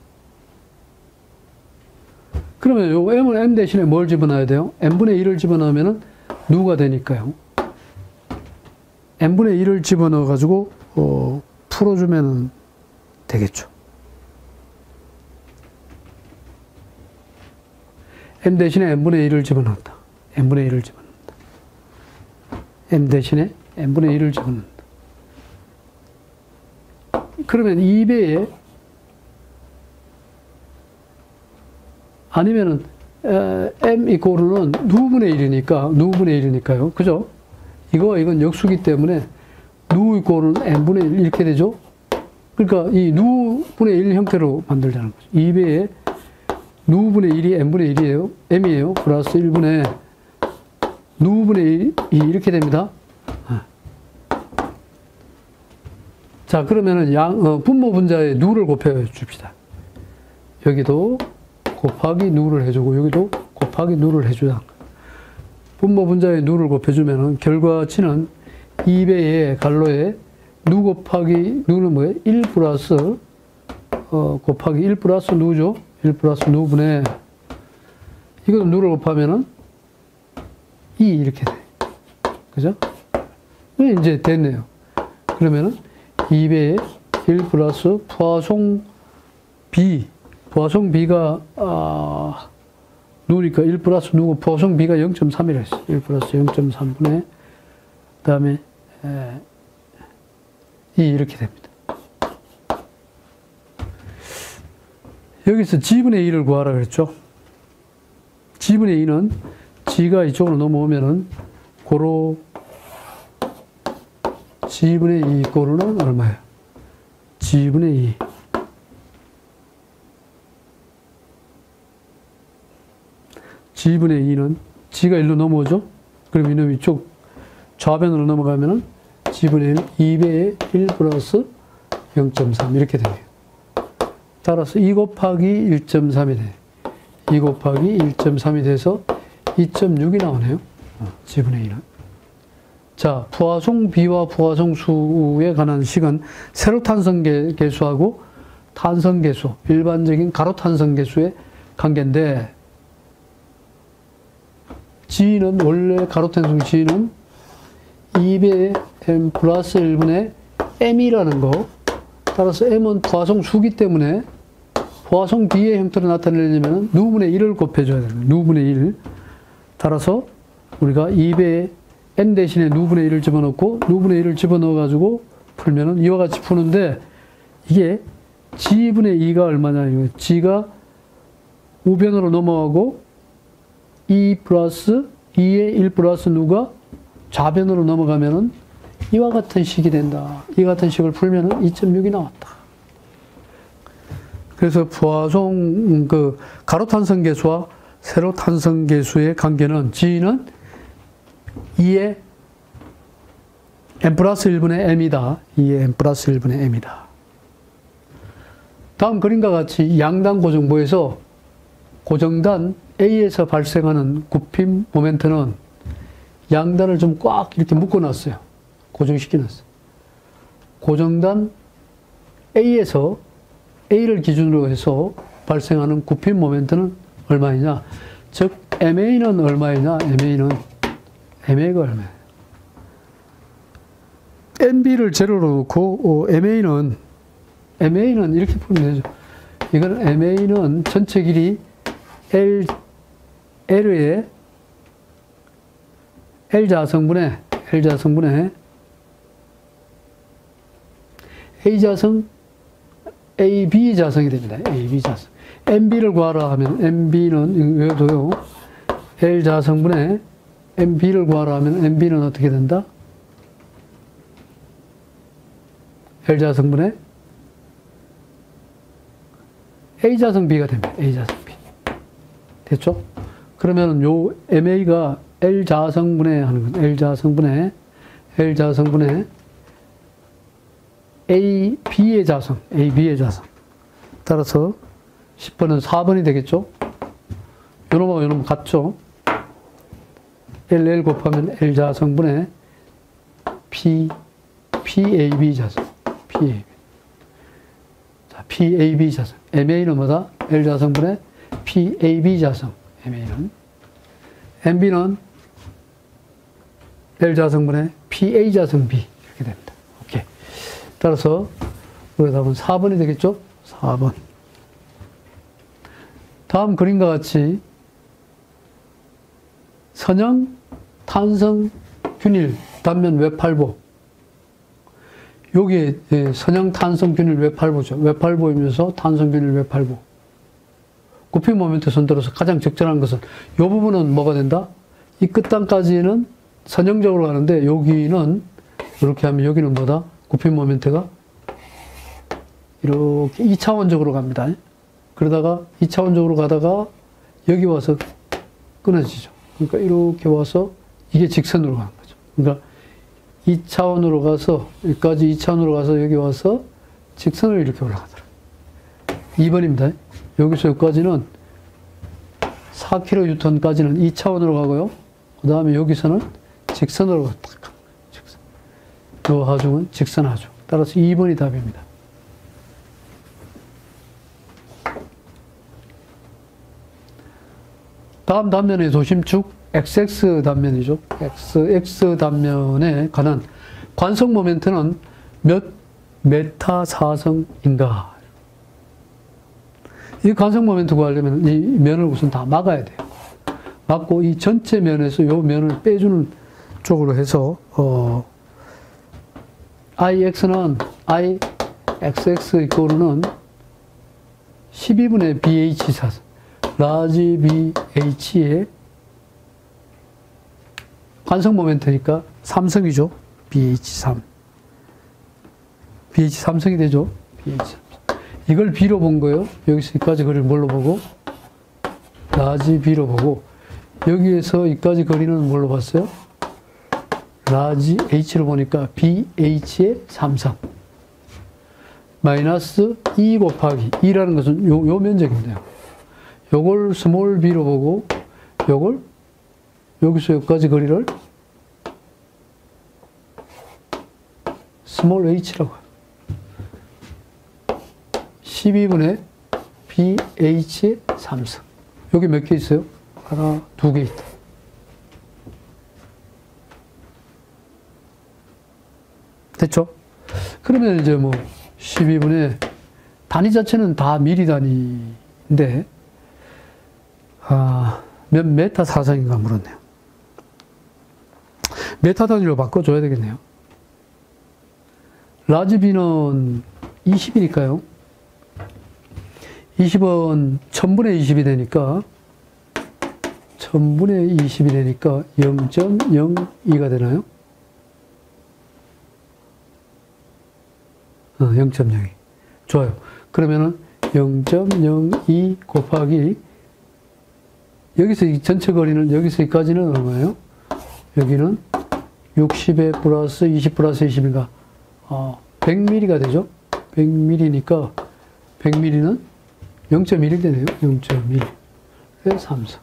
그러면 요 m은 m 대신에 뭘 집어넣어야 돼요? n분의 1을 집어넣으면 누가 되니까요. N분의 1을 집어넣어 가지고 어, 풀어주면 되겠죠. m 대신에 n분의 1을 집어넣었다. n분의 1을 집어넣는다. m 대신에 n분의 1을 집어넣는다. 그러면 2배에 아니면은 m 이코르는 누분의 1이니까 누분의 1이니까요. 그죠? 이거 이건 역수기 때문에 누 이코르는 n분의 1 이렇게 되죠. 그러니까 이 누분의 1 형태로 만들자는 거죠. 2배에 누분의 1이 n분의 1이에요. m이에요. 플러스 1분의 누분의 1이 이렇게 됩니다. 자, 그러면은 양, 어, 분모 분자에 누를 곱해 줍시다. 여기도 곱하기 누를 해주고, 여기도 곱하기 누를 해주자. 분모 분자에 누를 곱해주면은 결과치는 2배의 갈로에 누 곱하기 누는 뭐예요? 1 플러스 어, 곱하기 1 플러스 누죠? 1 플러스 누분의 이것도 누를 곱하면은 2 이렇게 돼. 그죠? 이제 됐네요. 그러면은 2배에 1 플러스 부하송 B, 부하송 B가, 아, 누니까 1 플러스 누고 부하송 B가 0.3이라 했어. 1 플러스 0.3분의, 그 다음에, 2 이렇게 됩니다. 여기서 G분의 2를 구하라 그랬죠. G분의 2는 G가 이쪽으로 넘어오면은, 고로 G분의 2 고로는 얼마예요? G분의 2. G분의 2는 G가 1로 넘어오죠? 그럼 이놈 이 쪽 좌변으로 넘어가면은 G분의 1, 2배의 1 플러스 0.3 이렇게 되네요. 따라서 2 곱하기 1.3이 돼. 2 곱하기 1.3이 돼서 2.6이 나오네요. G분의 1은. 자, 부하송 B와 부하송 수에 관한 식은 세로 탄성 계수하고 탄성 계수, 일반적인 가로 탄성 계수의 관계인데 G는 원래 가로 탄성 G는 2배 M 플러스 1분의 M이라는 거. 따라서 M은 부하송 수기 때문에 부하송 B의 형태로 나타내려면 누분의 1을 곱해줘야 됩니다. 누분의 1 따라서 우리가 2배 n 대신에 누분의 1을 집어넣고 누분의 1을 집어넣어 가지고 풀면은 이와 같이 푸는데 이게 g분의 2가 얼마냐 이거. G가 우변으로 넘어가고 2 플러스 2의 1 플러스 누가 좌변으로 넘어가면은 이와 같은 식이 된다. 이 같은 식을 풀면은 2.6이 나왔다. 그래서 부하송 그 가로 탄성 계수와 세로 탄성 계수의 관계는 g는 2의 n 플러스 1분의 m이다. 2의 n 플러스 1분의 m이다. 다음 그림과 같이 양단 고정부에서 고정단 A에서 발생하는 굽힘 모멘트는 양단을 좀 꽉 이렇게 묶어놨어요. 고정시켜놨어요. 고정단 A에서 A를 기준으로 해서 발생하는 굽힘 모멘트는 얼마이냐? 즉 MA는 얼마이냐? MA는 MA가 얼마예요? MB를 제로로 놓고 어, MA는 MA는 이렇게 풀면 되죠. 이거는 MA는 전체 길이 L L의 L 자 성분의 L 자 성분의 A 자성 AB 자성이 됩니다. AB 자성. MB를 구하라 하면 MB는 외워도요. L 자성분의 MB를 구하라 하면 MB는 어떻게 된다? L 자성분의 A 자성 B가 됩니다. A 자성 B. 됐죠? 그러면 요 MA가 L 자 성분의 하는 건 L 자 성분의 L 자 성분의 A, B의 자성, A, B의 자성. 따라서 10번은 4번이 되겠죠? 요놈하고 요놈 같죠? L, L 곱하면 L 자 성분의 P, PAB 자성. PAB. 자, PAB 자성. MA는 뭐다? L 자 성분의 PAB 자성. MA는. MB는 L 자성분의 PA 자성 B. 이렇게 됩니다. 오케이. 따라서 우리 답은 4번이 되겠죠? 4번. 다음 그림과 같이 선형, 탄성, 균일, 단면 외팔보. 여기에 예, 선형, 탄성, 균일, 외팔보죠. 외팔보이면서 탄성, 균일, 외팔보. 굽힘 모멘트 손들어서 가장 적절한 것은 이 부분은 뭐가 된다? 이 끝단까지는 선형적으로 가는데 여기는 이렇게 하면 여기는 뭐다? 굽힘 모멘트가 이렇게 2차원적으로 갑니다. 그러다가 2차원적으로 가다가 여기 와서 끊어지죠. 그러니까 이렇게 와서 이게 직선으로 가는 거죠. 그러니까 2차원으로 가서 여기까지 2차원으로 가서 여기 와서 직선으로 이렇게 올라가더라. 2번입니다. 여기서 여기까지는 4km 유턴까지는 2차원으로 가고요. 그 다음에 여기서는 직선으로 딱 직선. 요 하중은 직선 하중. 따라서 2번이 답입니다. 다음 단면의 도심축 XX 단면이죠. XX 단면에 관한 관성 모멘트는 몇 메타 사성인가? 이 관성 모멘트 구하려면 이 면을 우선 다 막아야 돼요. 막고 이 전체 면에서 이 면을 빼주는 쪽으로 해서 어, IX는 IXX 이코르는 12분의 BH 삼승 large BH의 관성 모멘트니까 삼승이죠. BH3. BH3승이 되죠. BH3. 이걸 B로 본 거예요. 여기서 여기까지 거리를 뭘로 보고? large B로 보고 여기에서 여기까지 거리는 뭘로 봤어요? large H로 보니까 BH의 33. 마이너스 2 곱하기 2라는 것은 요, 요 면적인데요. 요걸 small b로 보고 요걸 여기서 여기까지 거리를 small h라고 12분의 bh의 3승 여기 몇 개 있어요? 하나, 두 개 있다. 됐죠? 그러면 이제 뭐 12분의 단위 자체는 다 미리 단위인데 아, 몇 메타 사승인가 물었네요. 메타 단위로 바꿔줘야 되겠네요. large B는 20이니까요. 20은 1000분의 20이 되니까 1000분의 20이 되니까 0.02가 되나요? 어, 0.02. 좋아요. 그러면은 0.02 곱하기 여기서 이 전체 거리는 여기서 여기까지는 얼마예요? 여기는 60에 플러스 20 플러스 20인가 어, 100mm가 되죠? 100mm니까 100mm는 0.1이 되네요. 0.1에 3성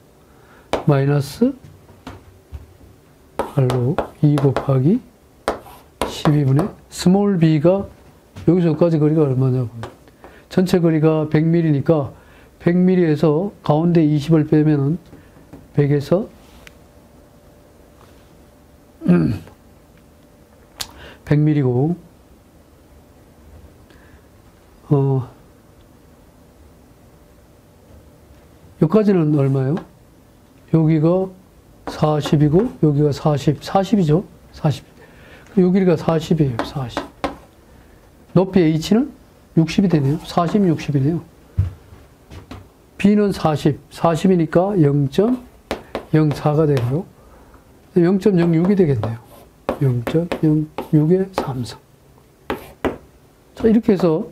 마이너스 8로 2 곱하기 12분의 small b가 여기서 여기까지 거리가 얼마냐. 전체 거리가 100mm니까 100mm에서 가운데 20을 빼면은 100에서 100mm고, 어, 여기까지는 얼마예요? 여기가 40이고, 여기가 40, 40이죠? 40. 요 길이가 40이에요, 40. 높이 H는 60이 되네요. 40, 60이네요. B는 40, 40이니까 0.04가 되고요. 0.06이 되겠네요. 0.06의 3승. 자, 이렇게 해서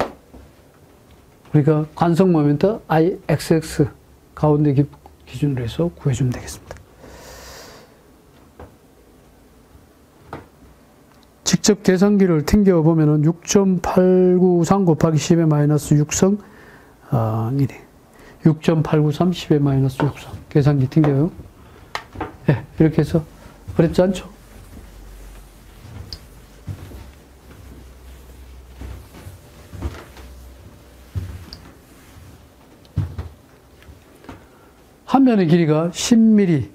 우리가 관성 모멘트 IXX 가운데 기준으로 해서 구해주면 되겠습니다. 직접 계산기를 튕겨 보면 6.893 곱하기 10의 마이너스 6성, 아, 이네. 6.893 10의 마이너스 6성. 계산기 튕겨요. 네, 이렇게 해서 어렵지 않죠? 한 면의 길이가 10mm인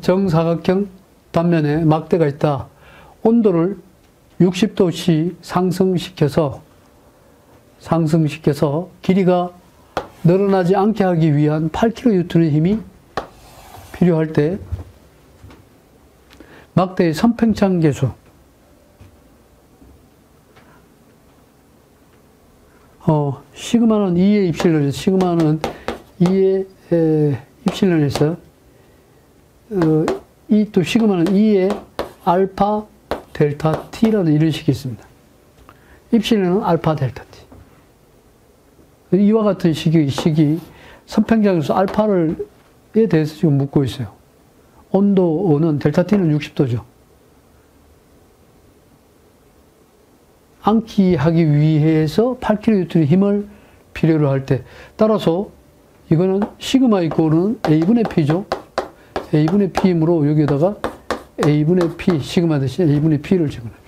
정사각형 단면에 막대가 있다. 온도를 60도씨 상승시켜서 상승시켜서 길이가 늘어나지 않게 하기 위한 8kN의 힘이 필요할 때 막대의 선팽창 계수 어, 시그마는 2의 입실론에서 시그마는 2의 에, 입실론에서 어, 이또 시그마는 2의 알파 델타 t라는 이런 식이 있습니다. 입실론은 알파 델타 t. 이와 같은 식이 식이 선팽장에서 알파를 에 대해서 지금 묻고 있어요. 온도는 델타 t는 60도죠. 암기하기 위해서 8kN의 힘을 필요로 할 때, 따라서 이거는 시그마 이꼴은 A분의 P죠. A분의 P이므로 여기에다가 A분의 P, 시그마 대신 A분의 P를 집어넣습니다.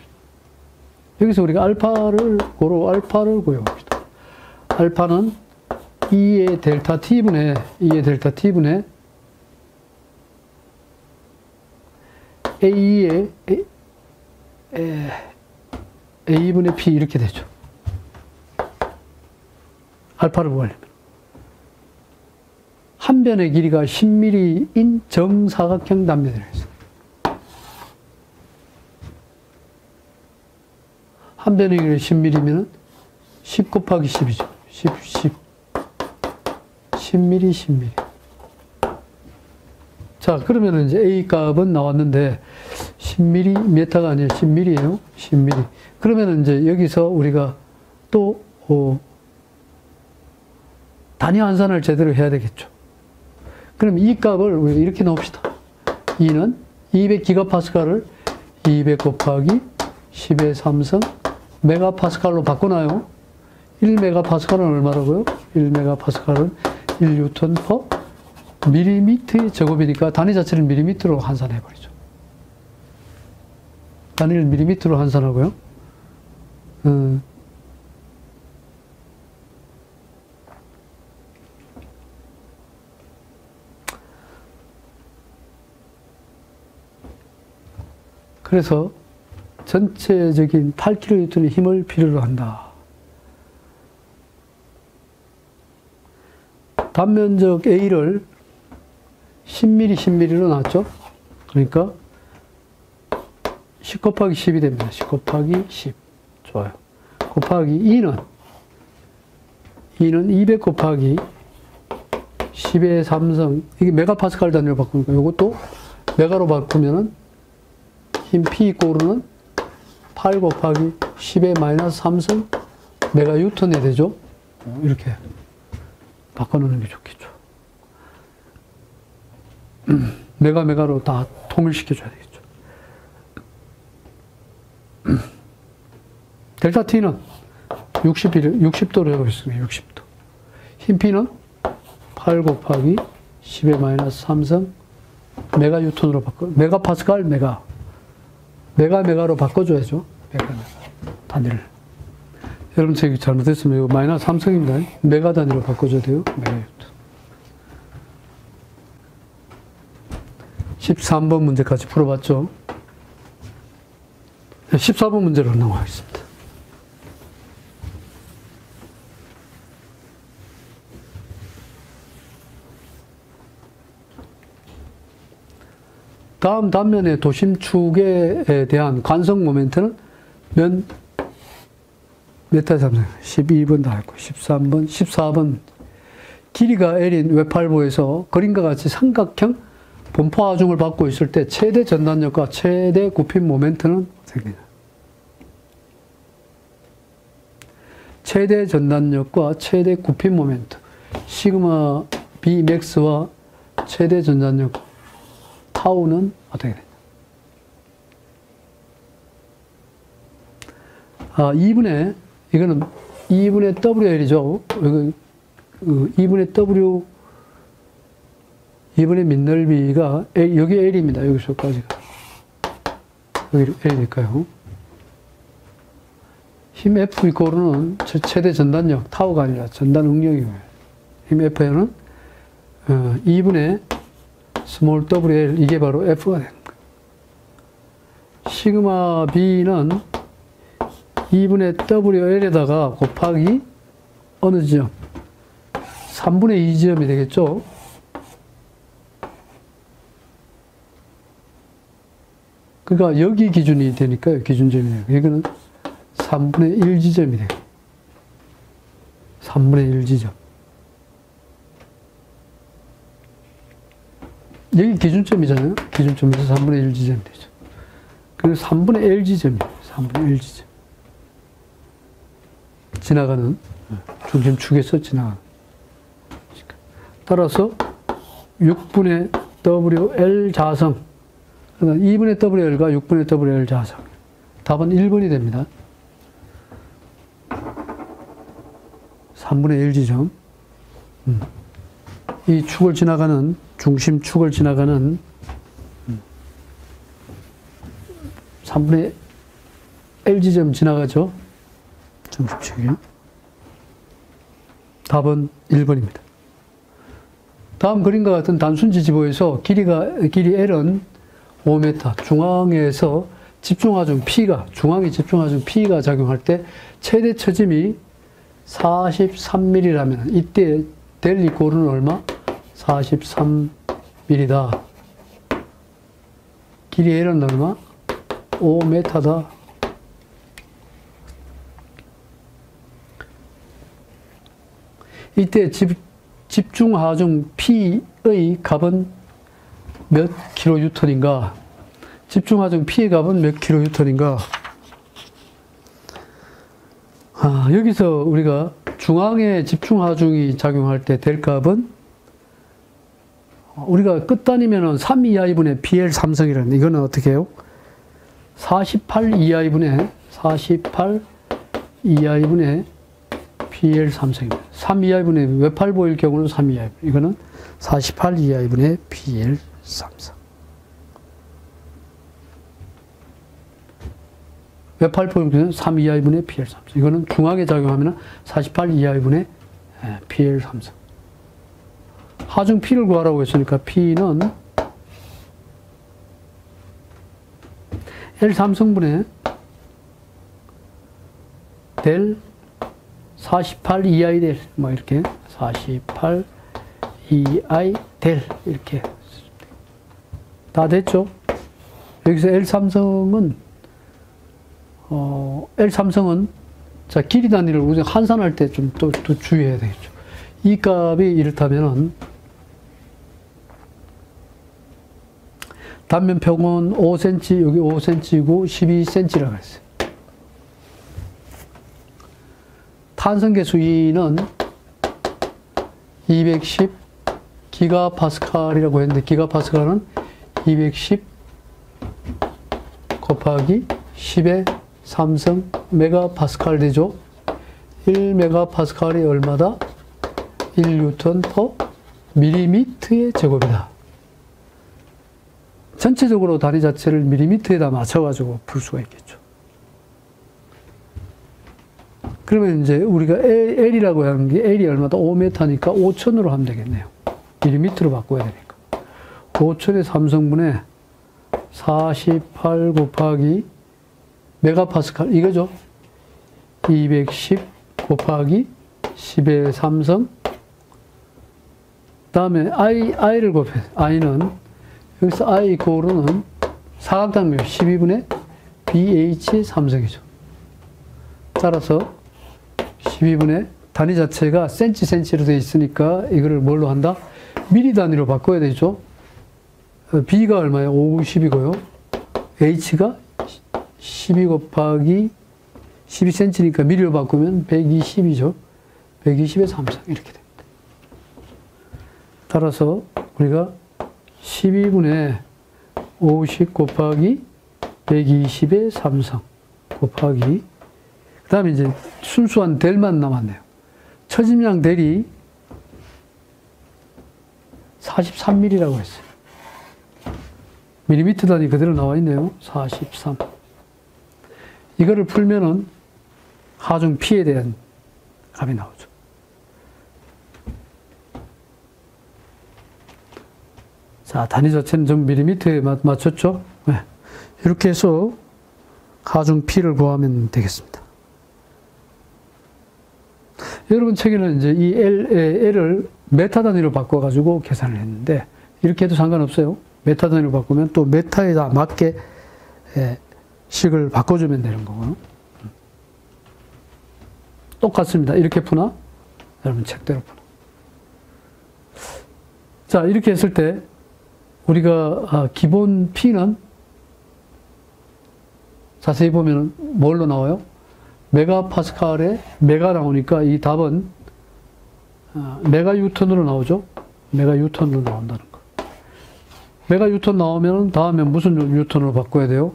여기서 우리가 알파를 고로 알파를 구해봅니다. 알파는 2의 델타 T분의 2의 델타 T분의 A의 A, A분의 P 이렇게 되죠. 알파를 구하려면. 한 변의 길이가 10mm인 정사각형 단면이라 했어요. 한 변의 길이 10mm면 10 곱하기 10이죠. 10, 10. 10mm, 10mm. 자, 그러면 이제 A 값은 나왔는데 10mm가 아니라 10mm예요. 10mm. 그러면 이제 여기서 우리가 또 어, 단위 환산을 제대로 해야 되겠죠. 그럼 이 값을 우리가 이렇게 넣읍시다. 2는 200기가파스칼을 200 곱하기 10의 3승 메가파스칼로 바꾸나요? 1메가파스칼은 얼마라고요? 1메가파스칼은 1뉴턴 퍼 밀리미터의 제곱이니까 단위 자체를 밀리미터로 환산해 버리죠. 단위를 밀리미터로 환산하고요. 음. 그래서 전체적인 8kN의 힘을 필요로 한다. 단면적 A를 10mm, 10mm로 나왔죠? 그러니까 10 곱하기 10이 됩니다. 10 곱하기 10. 좋아요. 곱하기 2는 2는 200 곱하기 10의 3성 이게 메가파스칼 단위로 바꾸니까 이것도 메가로 바꾸면은 힘 P 이꼬르는 8 곱하기 10의 마이너스 3성 메가 뉴턴이 되죠. 이렇게 바꿔놓는 게 좋겠죠. 메가 메가로 다 통일시켜줘야 되겠죠. 델타 T는 60, 60도로 해보겠습니다. 60도. 힘 P는 8 곱하기 10의 마이너스 3성 메가 뉴턴으로 바꿔, 메가 파스칼 메가. 메가 메가로 바꿔줘야죠. 메가 메가. 단위를. 여러분 책이 잘못했으면 이거 마이너스 삼성입니다. 메가 단위로 바꿔줘야 돼요. 메가유트. 13번 문제까지 풀어봤죠. 14번 문제로 넘어가겠습니다. 다음 단면의 도심축에 대한 관성 모멘트는 몇 메타 삼승 12번 다 했고 13번, 14번. 길이가 L인 외팔보에서 그림과 같이 삼각형 하중을 받고 있을 때 최대 전단력과 최대 굽힘 모멘트는 되냐? 최대 전단력과 최대 굽힘 모멘트. 시그마 B 맥스와 최대 전단력 타우는 어떻게 되냐? 아, 2분의 이거는 2분의 WL이죠. 이거 2분의 W 2분의 민넓이가 여기 L입니다. 여기서까지가. 여기 L일까요? 힘 F 이코르는 최대 전단력, 타우가 아니라 전단 응력이고요. 힘 F는 어, 2분의 small WL, 이게 바로 F가 되는 거예요. 시그마 B는 2분의 WL에다가 곱하기 어느 지점? 3분의 2지점이 되겠죠? 그러니까 여기 기준이 되니까요. 기준점이 되요 이거는 3분의 1 지점이 돼요. 3분의 1 지점. 여기 기준점이잖아요. 기준점에서 3분의 1 지점이 되죠. 그래서 3분의 1 지점이에요. 3분의 1 지점. 지나가는 중심축에서 지나가는. 따라서 6분의 WL 자성 2분의 WL과 6분의 WL 자성. 답은 1번이 됩니다. 3분의 1 지점. 음. 이 축을 지나가는, 중심축을 지나가는 3분의 L 지점 지나가죠. 중심축이. 답은 1번입니다. 다음 그림과 같은 단순 지지보에서 길이가, 길이 L은 5m 중앙에서 집중하중 P가 중앙에 집중하중 P가 작용할 때 최대 처짐이 43mm라면 이때 델 이꼴은 얼마? 43mm다. 길이 L은 얼마? 5m다. 이때 집, 집중하중 P의 값은 몇 킬로뉴턴인가? 집중하중 P의 값은 몇 킬로뉴턴인가? 아, 여기서 우리가 중앙에 집중하중이 작용할 때 될 값은 우리가 끝단위면은 3 이하이분의 BL 삼성이라는 이거는 어떻게 해요? 48 이하이분의 48 이하이분의 BL 삼성입니다. 3 이하이분의 외팔보일 경우는 3 이하이분. 이거는 48 이하이분의 BL 삼성. 외팔포용은 3 이하이분의 PL 삼성. 이거는 중앙에 작용하면 48 이하이분의 PL 삼성. 하중 P를 구하라고 했으니까 P는 L 삼성분의 델 48 EI 델 뭐 이렇게 48 EI 델 이렇게 다 됐죠? 여기서 L 삼성은 어, L 삼성은 자 길이 단위를 우리 환산할 때좀또또 주의해야 되겠죠. 이 값이 이렇다면은 단면 평은 5cm 여기 5cm이고 12cm라고 했어요. 탄성계 수위는 210 기가파스칼이라고 했는데 기가파스칼은 210 곱하기 10의 삼성 메가파스칼 되죠. 1메가파스칼이 얼마다? 1 뉴턴 퍼 밀리미터의 제곱이다. 전체적으로 단위 자체를 밀리미터에다 맞춰가지고 풀 수가 있겠죠. 그러면 이제 우리가 L, L이라고 하는 게 L이 얼마다 5m니까 5천으로 하면 되겠네요. 밀리미터로 바꿔야 되니까. 5천의 3성분의 48 곱하기 메가파스칼 이거죠. 210 곱하기 10의 3성 다음에 I, I를 곱해 I는 여기서 I 고로는 사각당면 12분의 BH 3성이죠. 따라서 12분의 단위 자체가 센치 센치로 되어 있으니까 이거를 뭘로 한다? 미리 단위로 바꿔야 되죠. B가 얼마예요? 50이고요. H가 12 곱하기 12cm니까 미리로 바꾸면 120이죠. 120의 3성 이렇게 됩니다. 따라서 우리가 12분의 50 곱하기 120의 3성 곱하기 그 다음에 이제 순수한 델만 남았네요. 처짐량 델이 43mm라고 했어요. 밀리미터 단위 그대로 나와 있네요. 43. 이거를 풀면은 하중 P에 대한 값이 나오죠. 자, 단위 자체는 좀 밀리미터에 맞췄죠? 네. 이렇게 해서 하중 P를 구하면 되겠습니다. 여러분 책에는 이제 이 L, L을 메타 단위로 바꿔가지고 계산을 했는데, 이렇게 해도 상관없어요. 메타 단위로 바꾸면 또 메타에 다 맞게 식을 바꿔주면 되는 거고요. 똑같습니다. 이렇게 푸나? 여러분 책대로 푸나? 자, 이렇게 했을 때 우리가 아, 기본 P는 자세히 보면 뭘로 나와요? 메가파스칼에 메가 나오니까 이 답은 아, 메가 뉴턴으로 나오죠. 메가 뉴턴으로 나온다는 거. 메가 뉴턴 나오면 다음에 무슨 뉴턴으로 바꿔야 돼요?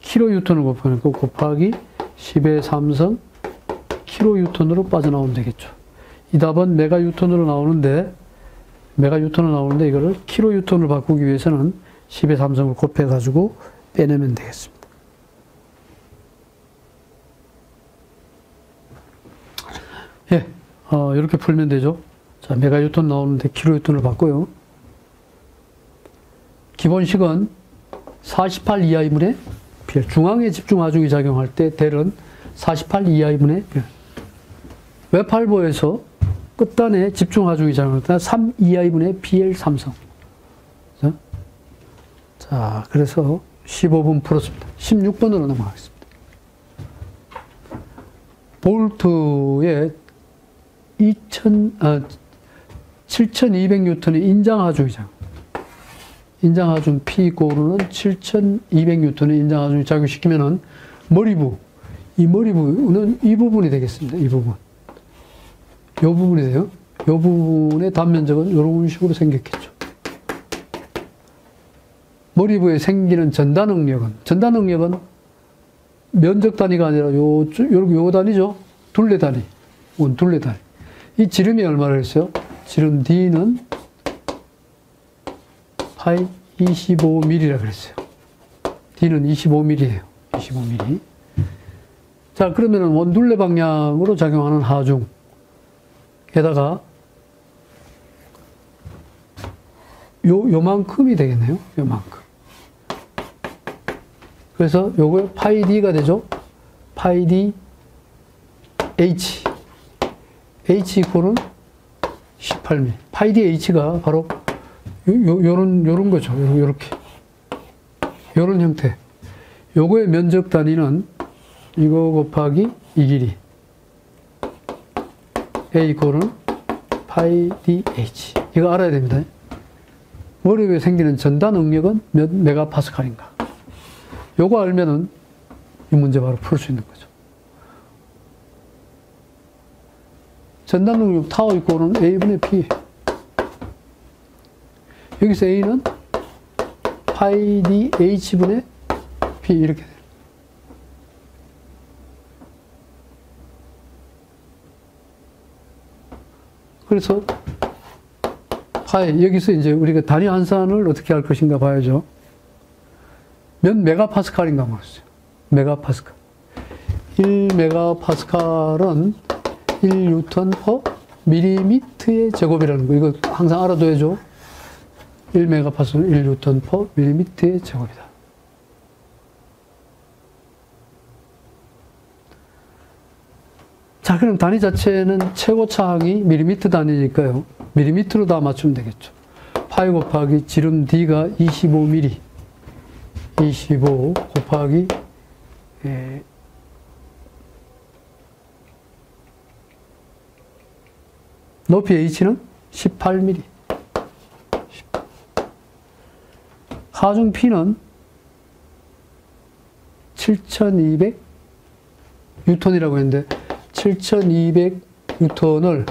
킬로 뉴턴을 곱하니까 곱하기 10의 3승 킬로 뉴턴으로 빠져나오면 되겠죠. 이 답은 메가 뉴턴으로 나오는데 메가 뉴턴으로 나오는데 이거를 킬로 뉴턴을 바꾸기 위해서는 10의 3승을 곱해가지고 빼내면 되겠습니다. 예, 어, 이렇게 풀면 되죠. 자, 메가 뉴턴 나오는데 킬로 뉴턴을 바꿔요. 기본식은 48 이하의 물에 별. 중앙에 집중 하중이 작용할 때 델은 48 이하의 분의 별. 외팔보에서 끝단에 집중 하중이 작용할 때3 이하의 분의 BL 삼성. 자, 그래서 15분 풀었습니다. 16분으로 넘어가겠습니다. 볼트의 2000, 아, 7200뉴턴의 인장 하중이 작용. 인장하중 P 고루는 7200N의 인장하중이 작용시키면은 머리부, 이 머리부는 이 부분이 되겠습니다. 이 부분. 이 부분이 돼요. 이 부분의 단면적은 이런 식으로 생겼겠죠. 머리부에 생기는 전단 응력은, 전단 응력은 면적 단위가 아니라 요, 요, 요 단위죠. 둘레 단위. 원 둘레 단위. 이 지름이 얼마를 했어요? 지름 D는 파이 25mm라 그랬어요. D는 25mm예요. 25mm. 자, 그러면 원둘레 방향으로 작용하는 하중. 게다가 요, 요만큼이 되겠네요. 요만큼. 그래서 요거 파이 D가 되죠. 파이 D H. H 이코는 18mm. 파이 D H가 바로 요, 요런, 요런 거죠. 요렇게. 요런 형태. 요거의 면적 단위는 이거 곱하기 이 길이. A 이는 파이 DH. 이거 알아야 됩니다. 위에 생기는 전단 응력은 몇 메가파스칼인가. 요거 알면은 이 문제 바로 풀 수 있는 거죠. 전단 응력 타우 이는 A분의 P. 여기서 A는 파이 D H분의 P 이렇게 그래서 파이 여기서 이제 우리가 단위 환산을 어떻게 할 것인가 봐야죠. 몇 메가파스칼인가 모르겠어요. 메가파스칼. 1 메가파스칼은 1 뉴턴 per 밀리미터의 제곱이라는 거. 이거 항상 알아둬야죠. 1 메가파스칼은 1 뉴턴 per 밀리미터의 제곱이다. 자, 그럼 단위 자체는 최고 차항이 밀리미터 단위니까요. 밀리미터로 다 맞추면 되겠죠. 파이 곱하기 지름 D가 25mm. 25 곱하기 예, 높이 H는 18mm. 하중 P는 7200 뉴턴이라고 했는데 7200 뉴턴을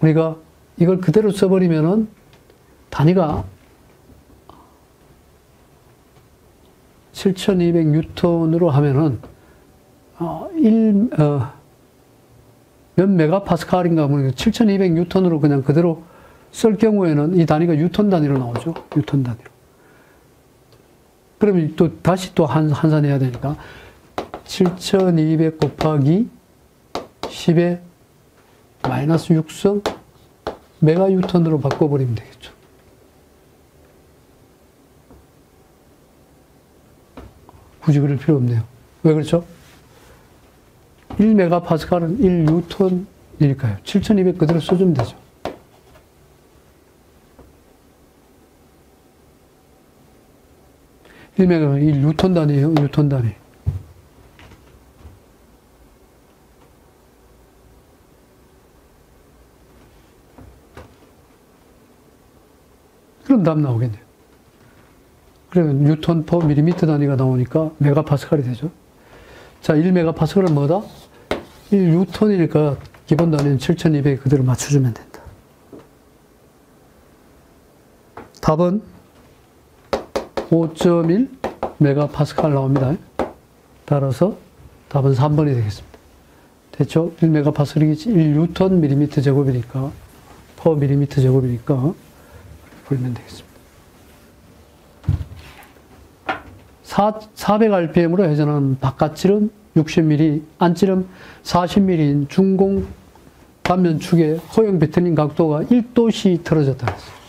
우리가 이걸 그대로 써버리면은 단위가 7200 뉴턴으로 하면은 어, 1, 어, 몇 메가파스칼인가 모르겠 7200 뉴턴으로 그냥 그대로 쓸 경우에는 이 단위가 뉴턴 단위로 나오죠. 뉴턴 단위로. 그러면 또 다시 또 한, 환산해야 되니까 7200 곱하기 10에 마이너스 6성 메가 뉴턴으로 바꿔버리면 되겠죠. 굳이 그럴 필요 없네요. 왜 그렇죠? 1메가파스칼은 1뉴턴이니까요. 7200 그대로 써주면 되죠. 일메가 1뉴턴 단위예요. 뉴턴 단위. 그럼 답 나오겠네요. 그러면 뉴턴 per 밀리미터 단위가 나오니까 메가파스칼이 되죠. 자, 1메가파스칼은 뭐다? 1 뉴턴이니까 기본 단위는 7200 그대로 맞춰주면 된다. 답은 5.1 메가파스칼 나옵니다. 따라서 답은 3번이 되겠습니다. 됐죠? 1메가파스칼이 1뉴턴 밀리미터 제곱이니까 퍼 밀리미터 제곱이니까 풀면 되겠습니다. 400rpm으로 회전하는 바깥지름 60mm, 안지름 40mm인 중공 단면축의 호형 비틀린 각도가 1도씩 틀어졌다 했어요.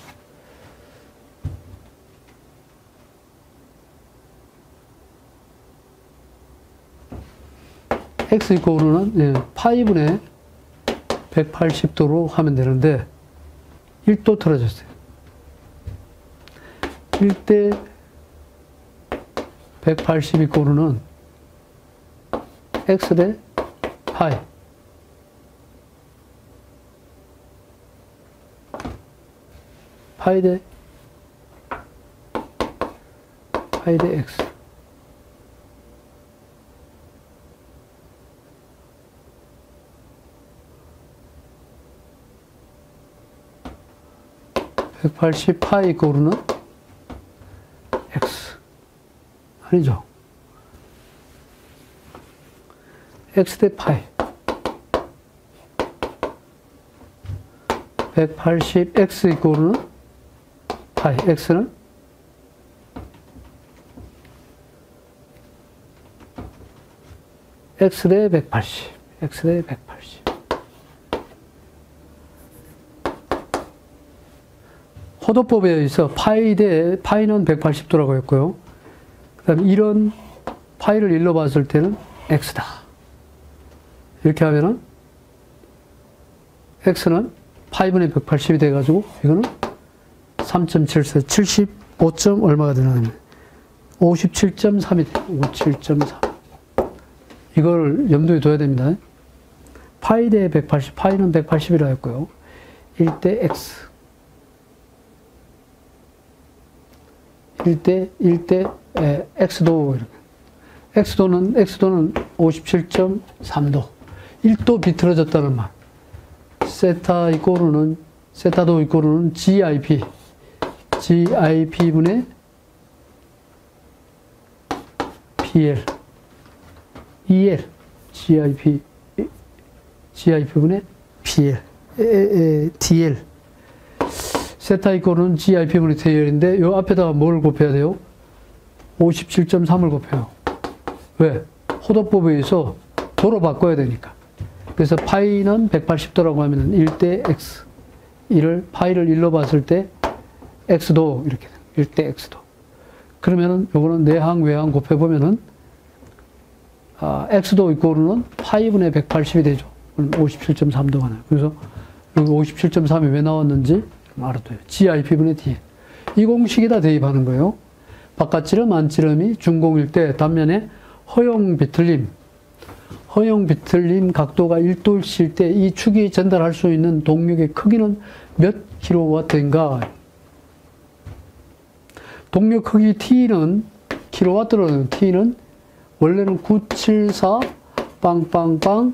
이코는 예, 파이분의 180도로 하면 되는데 1도 틀어졌어요. 1대 180이 고르는 x 대 파이. 파이 대 파이 대 x. 백팔십 파이 고르는 아니죠. x 대 파이 180x 이꼴은 파이 x는? X 대 180 x 대 180 호도법에 의해서 파이 대 파이는 180도라고 했고요. 그다음 이런 파이를 일로 봤을 때는 x다. 이렇게 하면은 x는 파이분의 180이 돼가지고 이거는 3.74, 75점 얼마가 되나 57.3이 돼요. 57.3. 이걸 염두에 둬야 됩니다. 파이 대 180, 파이는 180이라 했고요. 1대 x. 1대 1대 에, x도 이렇게. x도는 x도는 57.3도. 1도 비틀어졌다는 말. 세타 이꼬르는 세타도 이꼬르는 GIP. GIP분의 PL. EL. GIP. GIP분의 PL. 에, 에, DL. 세타 이꼬르는 GIP분의 TL인데 요 앞에다가 뭘 곱해야 돼요? 57.3을 곱해요. 왜? 소도법에 의해서 도로 바꿔야 되니까. 그래서 파이는 180도라고 하면 1대 x. 1을, 파이를 1로 봤을 때 x도 이렇게 1대 x도. 그러면은 요거는 내항, 외항 곱해 보면은 아, x도 이꼬르는 파이분의 180이 되죠. 57.3도가 나요. 그래서 여기 57.3이 왜 나왔는지 알아둬요. GIP분의 D. 이 공식에다 대입하는 거예요. 바깥지름, 안지름이 준공일 때 단면에 허용 비틀림, 허용 비틀림 각도가 1도일 때 이 축이 전달할 수 있는 동력의 크기는 몇 킬로와트인가? 동력 크기 T는 킬로와트로는 T는 원래는 974 빵빵빵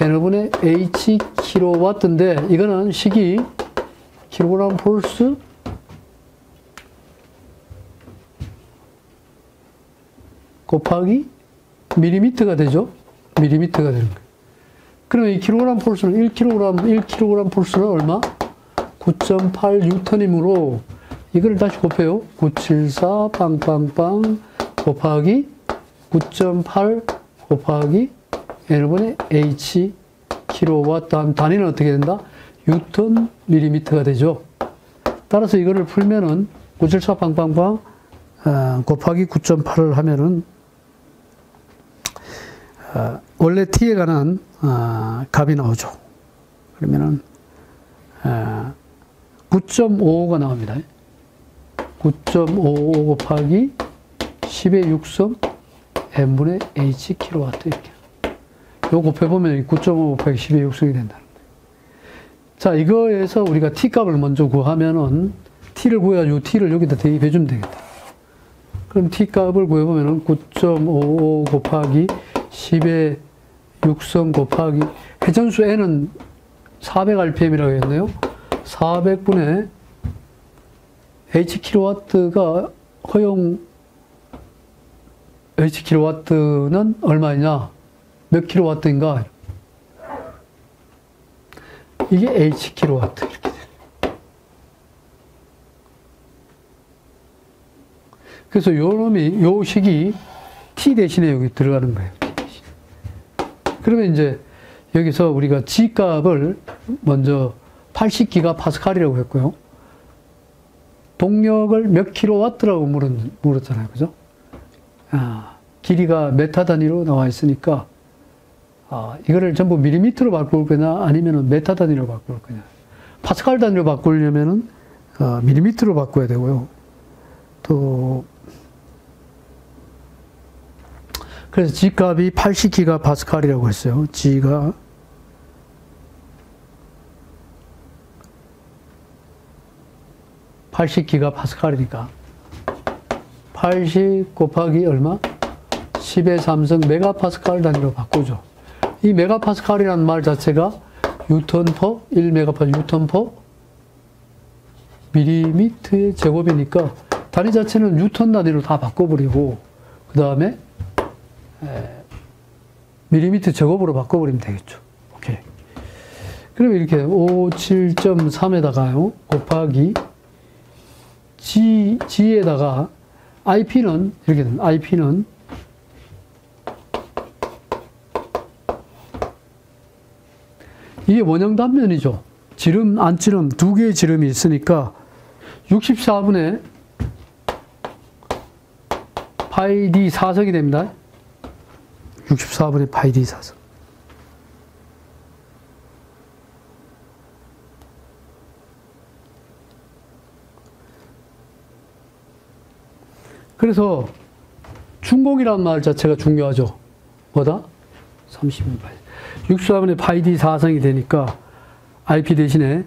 N분의 H 킬로와트인데 이거는 식이 킬로그램 폴스 곱하기 밀리미터가 되죠. 밀리미터가 되는 거예요. 그러면 이 킬로그램 force는 1kg, 1kg 폴스는 얼마? 9.8 뉴턴이므로 이걸 다시 곱해요. 974 빵빵빵 곱하기 9.8 곱하기 n분의 h 킬로와트 단위는 어떻게 된다? 뉴턴 밀리미터가 되죠. 따라서 이거를 풀면은 974 빵빵빵 어, 곱하기 9.8을 하면은 어, 원래 t에 관한 어, 값이 나오죠. 그러면은 9.55가 나옵니다. 9.55 곱하기 10의 6성 n분의 h 킬로와트 이렇게. 요 곱해보면 9.5 곱하기 10의 6성이 된다는 거예요. 자, 이거에서 우리가 t 값을 먼저 구하면은 t를 구해가지고 t를 여기다 대입해 주면 되겠다. 그럼 t 값을 구해보면은 9.55 곱하기 10의 6성 곱하기 회전수 n은 400rpm이라고 했네요. 400분의 h 킬로와트가 허용 h 킬로와트는 얼마냐? 몇 킬로와트인가? 이게 h 킬로와트 이렇게 돼. 그래서 요 놈이 요 식이 t 대신에 여기 들어가는 거예요. 그러면 이제 여기서 우리가 G 값을 먼저 80기가 파스칼이라고 했고요. 동력을 몇 킬로와트라고 물었, 물었잖아요. 그죠? 아, 길이가 메타 단위로 나와 있으니까, 아, 이거를 전부 밀리미터로 바꿀 거냐, 아니면 메타 단위로 바꿀 거냐. 파스칼 단위로 바꾸려면은, 어, 밀리미터로 바꿔야 되고요. 또, 그래서 G 값이 80기가 파스칼이라고 했어요. G가 80기가 파스칼이니까 80 곱하기 얼마? 10의 삼승 메가파스칼 단위로 바꾸죠. 이 메가파스칼이라는 말 자체가 뉴턴 per 1메가파스칼 뉴턴 per 밀리미터의 제곱이니까 단위 자체는 뉴턴 단위로 다 바꿔버리고 그 다음에 밀리미터 제곱으로 바꿔버리면 되겠죠. 그럼 이렇게 57.3에다가요 곱하기 G, G에다가 IP는 이렇게. IP는 이게 원형 단면이죠. 지름, 안지름 두 개의 지름이 있으니까 64분의 파이 D 4성이 됩니다. 64분의 파이 D 4성. 그래서 중공이라는 말 자체가 중요하죠. 뭐다? 30분 파이. 64분의 파이 D 4성이 되니까 IP 대신에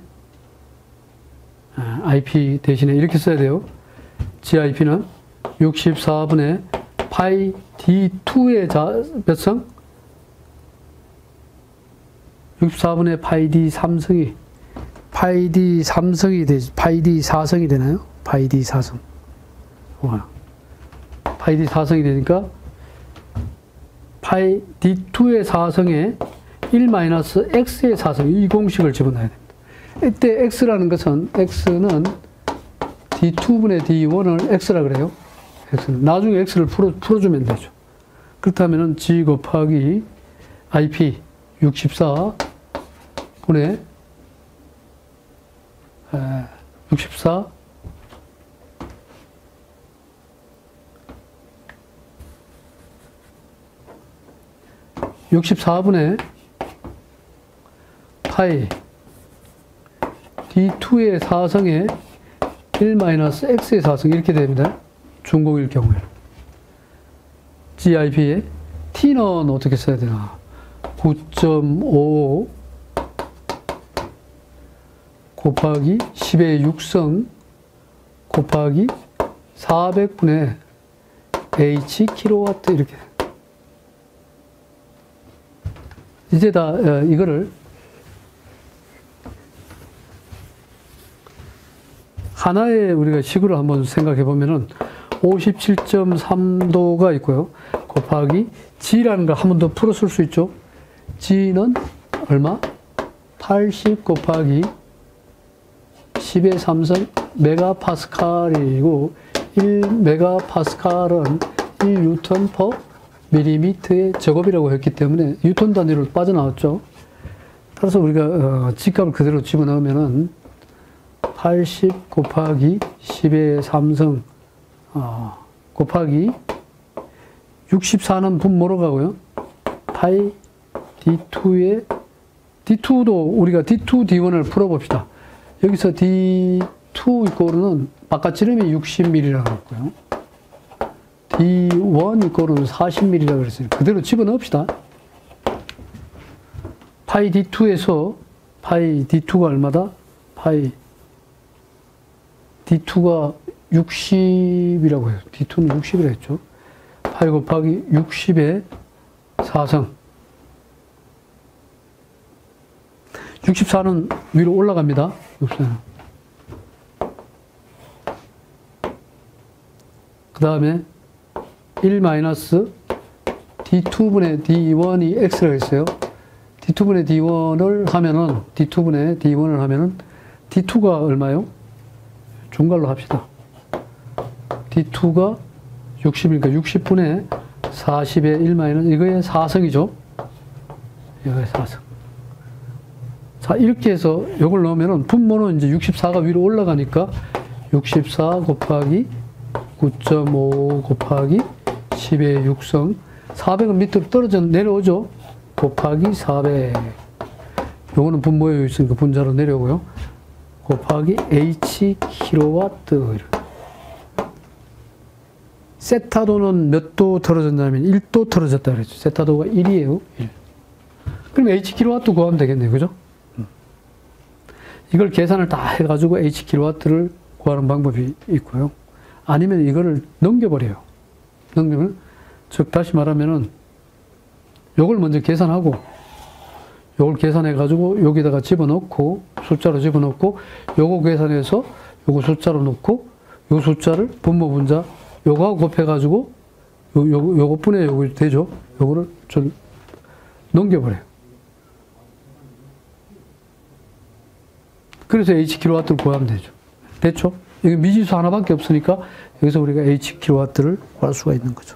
IP 아, 대신에 이렇게 써야 돼요. GIP는 64분의 파이 D2의 자, 몇 성? 64분의 파이 D 3성이 파이 D 3성이 되지 파이 D 4성이 되나요? 파이 D 4성. 와. 파이 D 4성이 되니까 파이 D2의 4성에 1-x의 4성 이 공식을 집어넣어야 됩니다. 이때 x라는 것은 x는 d2분의 d1을 x라 그래요. x는 나중에 x를 풀어, 풀어주면 되죠. 그렇다면은 G 곱하기 IP 64 분의 64 64분의 파이. D2의 4성에 1-x의 4성 이렇게 됩니다. 중공일 경우에. GIP에 T는 어떻게 써야 되나? 9.55 곱하기 10의 6성 곱하기 400분의 H 킬로와트 이렇게. 이제 다 어, 이거를 하나의 우리가 식으로 한번 생각해 보면은 57.3도가 있고요. 곱하기 G라는 걸 한 번 더 풀어 쓸 수 있죠. G는 얼마? 80 곱하기 10의 3성 메가파스칼이고 1 메가파스칼은 1 뉴턴 퍼 밀리미터의 제곱이라고 했기 때문에 뉴턴 단위로 빠져나왔죠. 따라서 우리가 어, G값을 그대로 집어넣으면은 80 곱하기 10의 3성 어, 곱하기 64는 분모로 가고요. 파이 D2의 D2도 우리가 D2, D1을 풀어봅시다. 여기서 D2 이꼬르는 바깥 지름이 60mm라고 했고요. D1 이꼬르는 40mm라고 그랬어요. 그대로 집어넣읍시다. 파이 D2에서 파이 D2가 얼마다? 파이 D2가 60이라고 해요. D2는 60이라 했죠. 8 곱하기 60의 4성. 64는 위로 올라갑니다. 64는. 그 다음에 1 마이너스 D2분의 D1이 X라고 했어요. D2분의 D1을 하면은, D2분의 D1을 하면은, D2가 얼마요? 중괄로 합시다. D2가 60이니까 60분의 40의 1 마이너스, 이거의 4성이죠. 이거의 4성. 자, 이렇게 해서 이걸 넣으면은 분모는 이제 64가 위로 올라가니까 64 곱하기 9.5 곱하기 10의 6성 400은 밑으로 떨어져 내려오죠. 곱하기 400. 요거는 분모에 있으니까 분자로 내려오고요. 곱하기 H 킬로와트. 세타도는 몇 도 떨어졌냐면 1도 떨어졌다 그랬죠. 세타도가 1이에요. 1. 그럼 H 킬로와트 구하면 되겠네요. 그죠? 이걸 계산을 다 해가지고 H 킬로와트를 구하는 방법이 있고요. 아니면 이거를 넘겨버려요. 넘기면, 즉, 다시 말하면은, 요걸 먼저 계산하고, 요걸 계산해 가지고, 여기다가 집어넣고, 숫자로 집어넣고, 요거 계산해서, 요거 숫자로 넣고, 요 숫자를 분모 분자, 요거하고 곱해 가지고, 요, 요, 요것분에 요거 되죠? 요거를 좀 넘겨버려요. 그래서 H 킬로와트를 구하면 되죠. 됐죠? 여기 미지수 하나밖에 없으니까 여기서 우리가 H 킬로와트를 구할 수가 있는 거죠.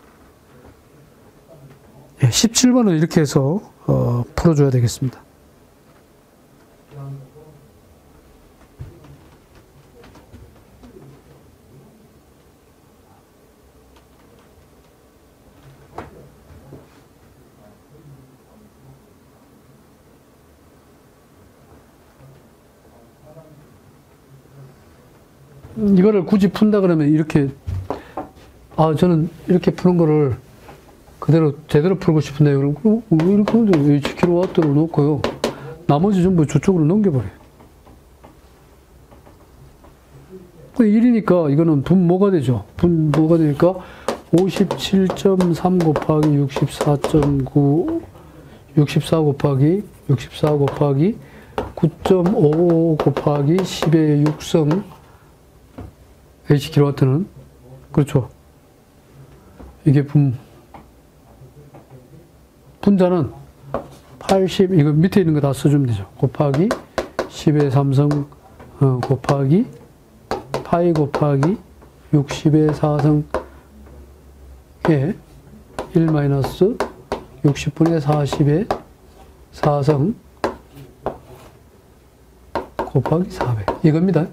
예, 17번은 이렇게 해서 어, 풀어줘야 되겠습니다. 이거를 굳이 푼다 그러면 이렇게 아 저는 이렇게 푸는 거를 그대로 제대로 풀고 싶은데 이렇게 H 킬로와트로 놓고요. 나머지 전부 저쪽으로 넘겨버려요. 1이니까 이거는 분모가 되죠. 분모가 되니까 57.3 곱하기 64.9 64 곱하기 64 곱하기 9.5 곱하기 10의 6성 H 킬로와트는 그렇죠. 이게 분 분자는 80 이거 밑에 있는 거 다 써주면 되죠. 곱하기 10의 삼성 어, 곱하기 파이 곱하기 60의 4성에 1 마이너스 60분의 40의 4성 곱하기 400 이겁니다.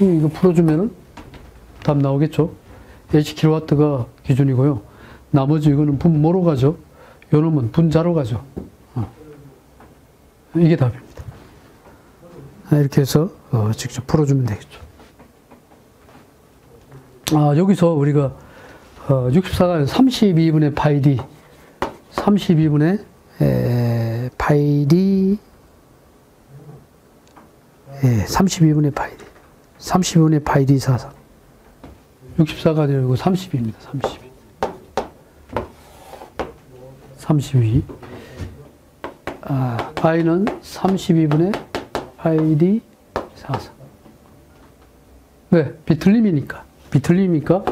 이거 풀어주면은 답 나오겠죠. H킬로와트가 기준이고요. 나머지 이거는 분모로 가죠. 요 놈은 분자로 가죠. 어. 이게 답입니다. 아, 이렇게 해서 어, 직접 풀어주면 되겠죠. 아, 여기서 우리가 어, 64가 32분의 파이 d 32분의 에, 파이 d 예, 32분의 파이 d 32분의 파이 d 4사 64가 아니고 32입니다. 32. 32. 아, 파이는 32분의 파이 d 4사. 왜? 비틀림이니까. 비틀림이니까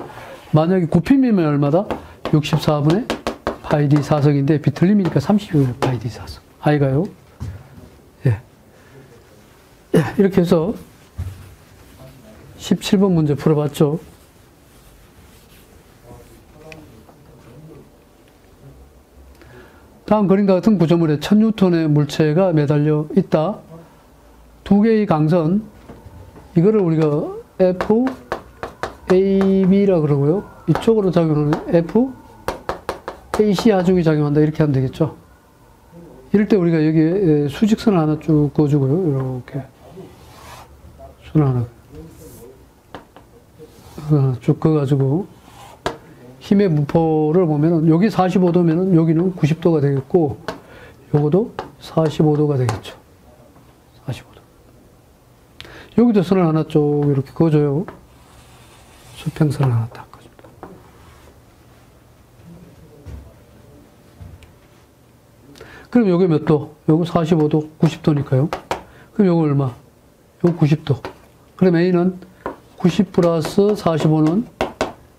만약에 9핍이면 얼마다? 64분의 파이 d 4성인데 비틀림이니까 32분의 파이 d 4성. 아이가요? 예. 예. 이렇게 해서 17번 문제 풀어봤죠. 다음 그림과 같은 구조물에 1000뉴턴의 물체가 매달려 있다. 두 개의 강선, 이거를 우리가 F, AB라 그러고요. 이쪽으로 작용하는 F, AC 하중이 작용한다. 이렇게 하면 되겠죠. 이럴 때 우리가 여기에 수직선을 하나 쭉 그어주고요. 이렇게. 선을 하나. 하나 쭉 그어가지고. 힘의 분포를 보면은 여기 45도면은 여기는 90도가 되겠고 요거도 45도가 되겠죠. 45도. 여기도 선을 하나 쭉 이렇게 그어줘요. 수평선을 하나 딱 그어줍니다. 그럼 요게 몇 도? 요거 45도, 90도니까요. 그럼 요거 얼마? 요거 90도. 그럼 A는 90 플러스 45는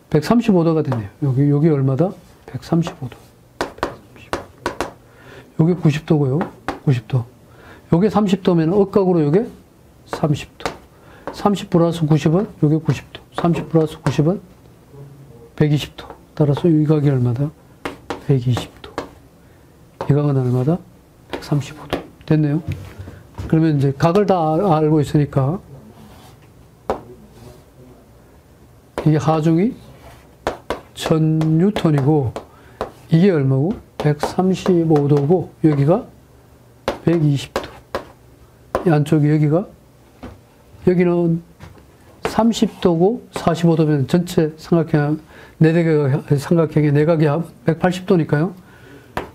135도가 되네요. 여기, 여기 얼마다? 135도. 135도. 여기 90도고요. 90도. 요게 30도면 억각으로 요게 30도. 30 플러스 90은 요게 90도. 30 플러스 90은 120도. 따라서 이 각이 얼마다? 120도. 이 각은 얼마다? 135도. 됐네요. 그러면 이제 각을 다 알고 있으니까 이게 하중이 1000뉴턴이고 이게 얼마고? 135도고 여기가 120도. 이 안쪽이 여기가 여기는 30도고 45도면 전체 삼각형 내대각 삼각형의 내각이 180도니까요.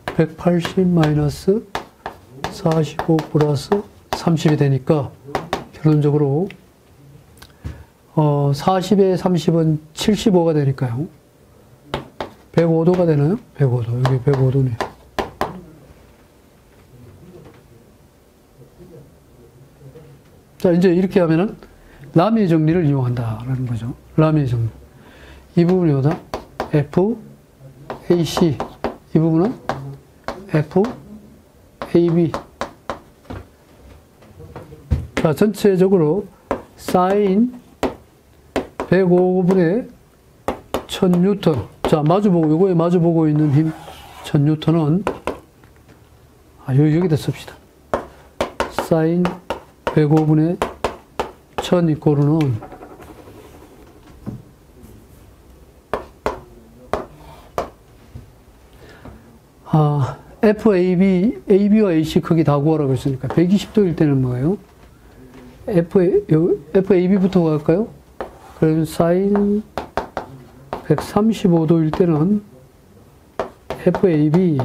180 마이너스 45 플러스 30이 되니까 결론적으로 어 40에 30은 75가 되니까요. 105도가 되나요? 105도. 여기 105도네요. 자, 이제 이렇게 하면은 라미 정리를 이용한다라는 거죠. 라미 정리. 이 부분이 뭐다? F, AC. 이 부분은 F, AB. 자, 전체적으로 사인 105분의 1000 뉴턴. 자, 마주보고, 요거에 마주보고 있는 힘, 1000뉴턴은, 아, 요, 여기다 씁시다. 사인 105분의 1000 이꼬르는 아, FAB, AB와 AC 크기 다 구하라고 했으니까 120도일 때는 뭐예요? F, FAB부터 갈까요? 그럼 사인 135도일 때는 FAB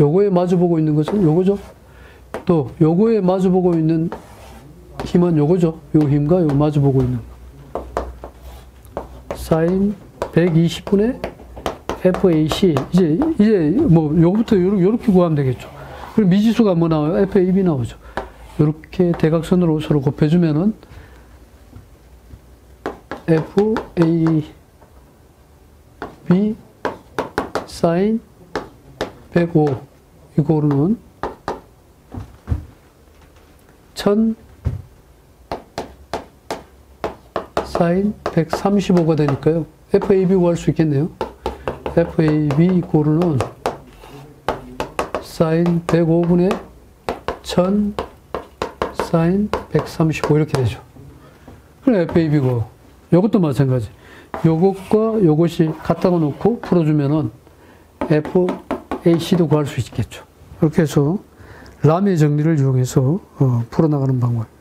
요거에 마주보고 있는 것은 요거죠. 또 요거에 마주보고 있는 힘은 요거죠. 요 힘과 요 마주보고 있는 사인 120분의 FAC 이제 이제 뭐 요거부터 요렇게 구하면 되겠죠. 그럼 미지수가 뭐 나와요? FAB 나오죠. 요렇게 대각선으로 서로 곱해주면은 F A B 사인 105 이거는 1000 사인 135가 되니까요. FAB 구할 수 있겠네요. FAB 이꼬르는 사인 105분의 1000 사인 135 이렇게 되죠. 그럼 FAB고 요것도 마찬가지. 요것과 요것이 갖다가 놓고 풀어주면은 FAC도 구할 수 있겠죠. 이렇게 해서 라메 정리를 이용해서 어, 풀어나가는 방법입니다.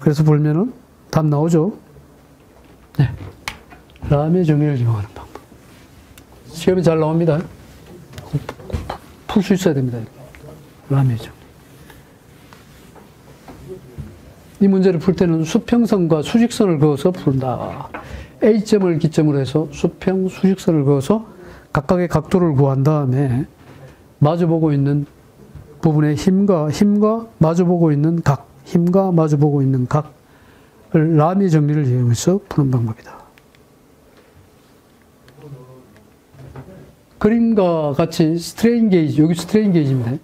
그래서 보면은 답 나오죠. 네. 라미 정리를 이용하는 방법. 시험이 잘 나옵니다. 풀 수 있어야 됩니다. 라미 정리. 이 문제를 풀 때는 수평선과 수직선을 그어서 푼다. A점을 기점으로 해서 수평, 수직선을 그어서 각각의 각도를 구한 다음에 마주보고 있는 부분의 힘과 힘과 마주보고 있는 각, 힘과 마주보고 있는 각을 라미 정리를 이용해서 푸는 방법이다. 그림과 같이 스트레인 게이지, 여기 스트레인 게이지입니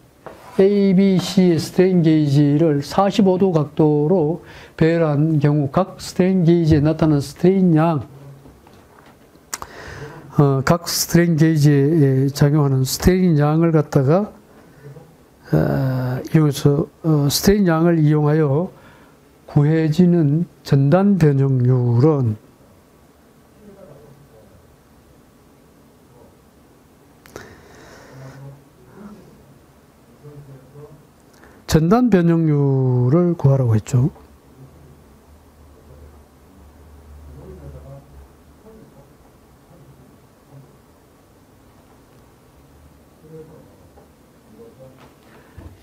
다. A, B, C의 스트레인 게이지를 45도 각도로 배열한 경우 각 스트레인 게이지에 나타나는 스트레인 양, 어, 각 스트레인 게이지에 작용하는 스트레인 양을 갖다가 어, 이용해서 어, 스트레인 양을 이용하여 구해지는 전단 변형률은 전단 변형률을 구하라고 했죠.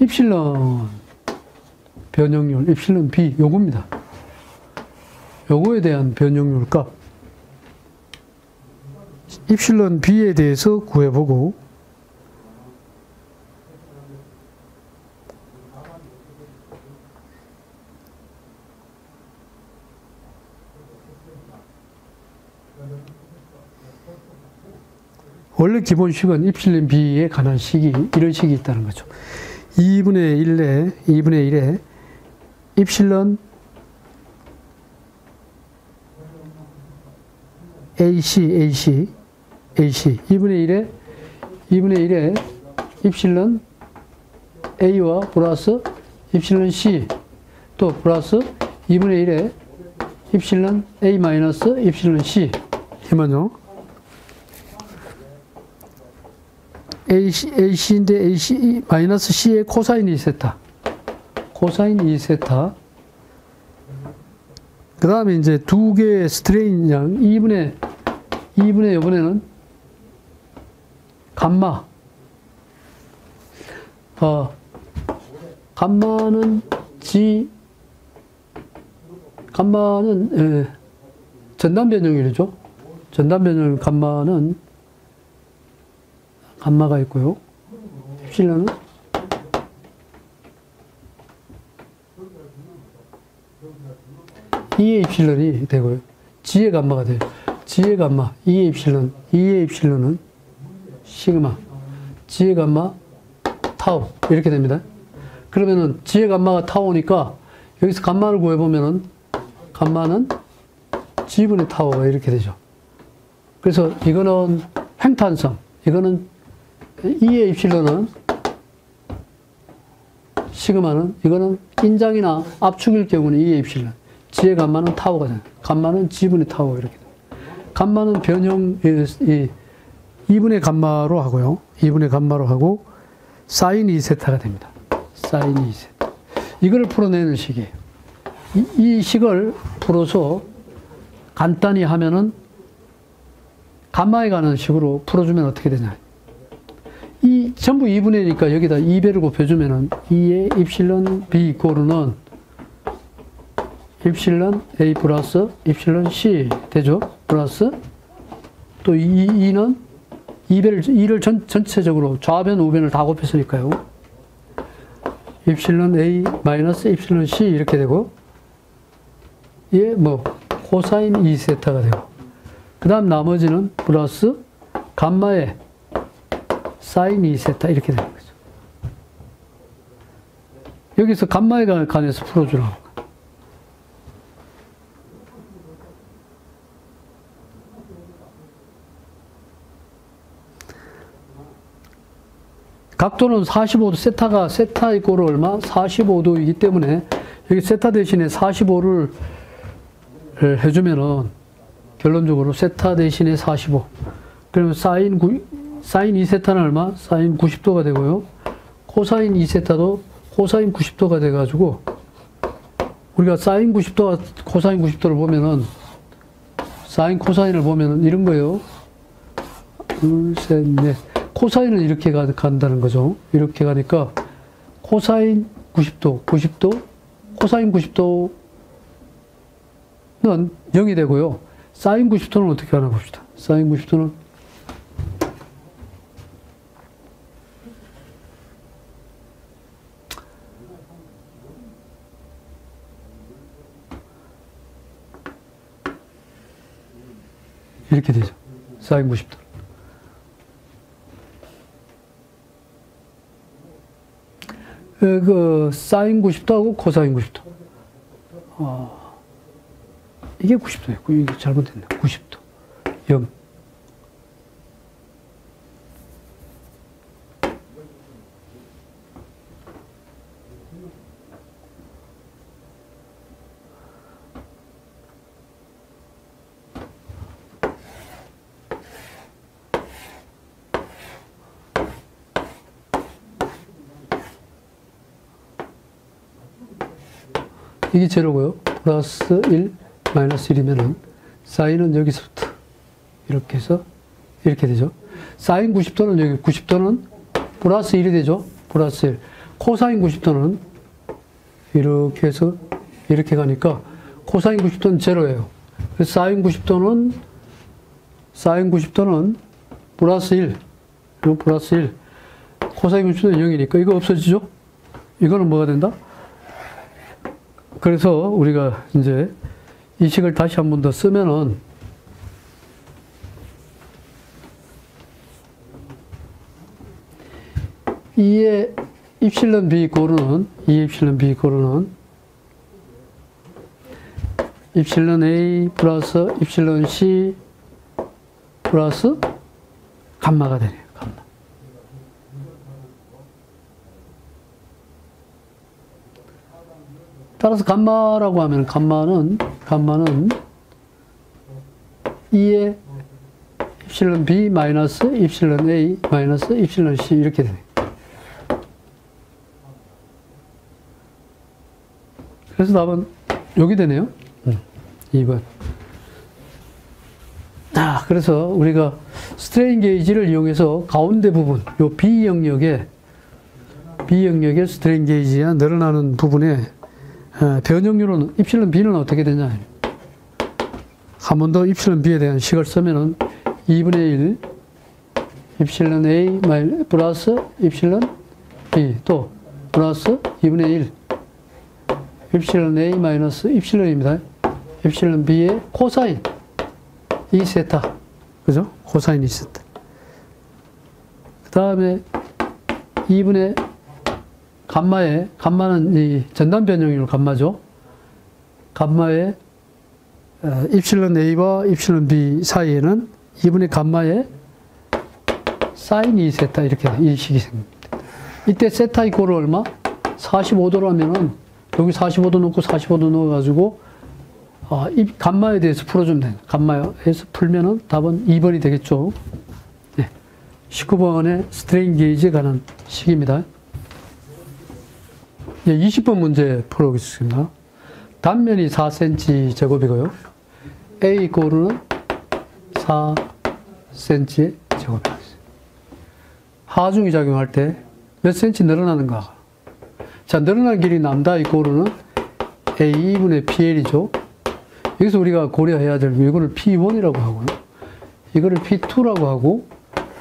입실론 변형률, 입실론 B 요겁니다. 요거에 대한 변형률 값. 입실론 B에 대해서 구해보고 원래 기본식은 입실린 B에 관한 식이 이런 식이 있다는 거죠. 2분의 1에 2분의 1에 입실론 AC AC AC 2분의 1에 2분의 1에 입실론 A와 플러스 입실론 C 또 플러스 2분의 1에 입실론 A 마이너스 입실론 C 이만요. AC, AC인데 AC 마이너스 C의 코사인 2세타. 코사인 2세타. 그 다음에 이제 두 개의 스트레인 양, 2분의, 2분의 이번에는 감마. 어, 감마는 G, 감마는, 예, 전단 변형률이죠. 전단 변형률 감마는 감마가 있고요. 엡실론은 E의 입실론이 되고요. G의 감마가 돼요. G의 감마, E의 입실론, E의 입실론은 시그마, G의 감마, 타우 이렇게 됩니다. 그러면은 G의 감마가 타우니까 여기서 감마를 구해보면은 감마는 G분의 타우가 이렇게 되죠. 그래서 이거는 횡탄성, 이거는 E의 입실론은 시그마는 이거는 인장이나 압축일 경우는 E의 입실론. G의 감마는 타워가 돼요. 감마는 G분의 타워 이렇게. 감마는 변형 이 2분의 감마로 하고요. 2분의 감마로 하고 사인 2세타가 됩니다. 사인 2세타. 이거를 풀어내는 식이에요. 이, 이 식을 풀어서 간단히 하면은 감마에 가는 식으로 풀어주면 어떻게 되냐. 이 전부 2분의니까 여기다 2배를 곱해주면은 2의 입실론 B 이코르는 입실론 A 플러스 입실론 C 되죠? 플러스 또 2, 2는 2배를, 2를 전, 전체적으로 좌변, 우변을 다 곱했으니까요. 입실론 A 마이너스 입실론 C 이렇게 되고 얘뭐 코사인 2세타가 되고 그 다음 나머지는 플러스 감마에 사인 2세타 이렇게 되는 거죠. 여기서 간마에 관해서 풀어주라고. 각도는 45도, 세타가 세타 equal 얼마? 45도이기 때문에 여기 세타 대신에 45를 해주면은 결론적으로 세타 대신에 45. 그러면 사인 사인 2세타는 얼마? 사인 90도가 되고요. 코사인 2세타도 코사인 90도가 돼가지고 우리가 사인 90도와 코사인 90도를 보면은 사인 코사인을 보면은 이런 거예요. 둘, 셋, 넷. 코사인은 이렇게 가, 간다는 거죠. 이렇게 가니까 코사인 90도, 90도, 코사인 90도는 0이 되고요. 사인 90도는 어떻게 하나 봅시다. 사인 90도는 이렇게 되죠. 사인 90도. 그 사인 90도하고 코사인 90도. 아, 이게 90도였고 이게 잘못됐네. 90도. 0. 이게 제로고요. 플러스 1, 마이너스 1이면은 사인은 여기서부터 이렇게 해서 이렇게 되죠. 사인 90도는 여기 90도는 플러스 1이 되죠. 플러스 1. 코사인 90도는 이렇게 해서 이렇게 가니까 코사인 90도는 제로예요. 사인 90도는 사인 90도는 플러스 1. 이거 플러스 1. 코사인 90도는 0이니까 이거 없어지죠? 이거는 뭐가 된다? 그래서 우리가 이제 이 식을 다시 한 번 더 쓰면은 이의 입실론 b 고르는 이 입실론 b 고르는 입실론 a 플러스 입실론 c 플러스 감마가 되네요. 감마. 따라서 감마라고 하면 감마는 감마는 2의 입실론 b 마이너스 입실론 a 마이너스 입실론 c 이렇게 되네. 그래서 답은 여기 되네요. 2번. 아, 그래서 우리가 strain gauge를 이용해서 가운데 부분, 요 B 영역에 B 영역의 strain gauge가 늘어나는 부분에 어, 변형률은 입실론 B는 어떻게 되냐? 한 번 더 입실론 B에 대한 식을 쓰면은 2분의 1 입실론 A 마이 플러스 입실론 B 또 플러스 2분의 1 입실론 A 마이너스 입실론입니다. 입실론 B의 코사인 2세타 그죠? 코사인 2세타 그 다음에 2분의 감마에 감마는 이 전단 변형률 감마죠. 감마의 어, 입실론 A와 입실론 B 사이에는 2분의 감마에 사인 2 세타 이렇게 이 식이 생깁니다. 이때 세타 이코르 얼마? 45도라면은 여기 45도 넣고 45도 넣어가지고 아, 이 감마에 대해서 풀어주면 돼요. 감마에서 풀면은 답은 2번이 되겠죠. 네. 19번의 strain gauge에 관한 식입니다. 예, 20번 문제 풀어보겠습니다. 단면이 4cm 제곱이고요. A 고르는 4cm 제곱입니다. 하중이 작용할 때 몇 cm 늘어나는가? 자, 늘어난 길이 람다 equal은 AE분의 PL이죠. 여기서 우리가 고려해야 될 이거를 P1이라고 하고요. 이거를 P2라고 하고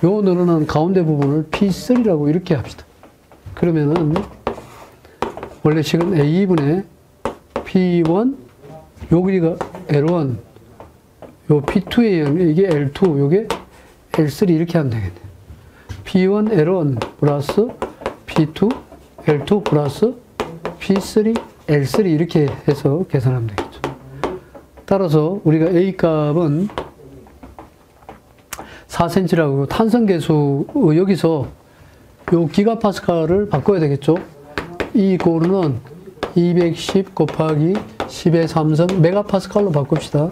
요 늘어난 가운데 부분을 P3라고 이렇게 합시다. 그러면은 원래 식은 A2분의 P1 요 길이가 L1 요 P2의 이게 L2 요게 L3 이렇게 하면 되겠네. P1 L1 플러스 P2 L2 플러스 P3 L3 이렇게 해서 계산하면 되겠죠. 따라서 우리가 A 값은 4cm라고 탄성계수 여기서 요 기가파스칼을 바꿔야 되겠죠. 이 고르는 210 곱하기 10의 3성 메가파스칼로 바꿉시다.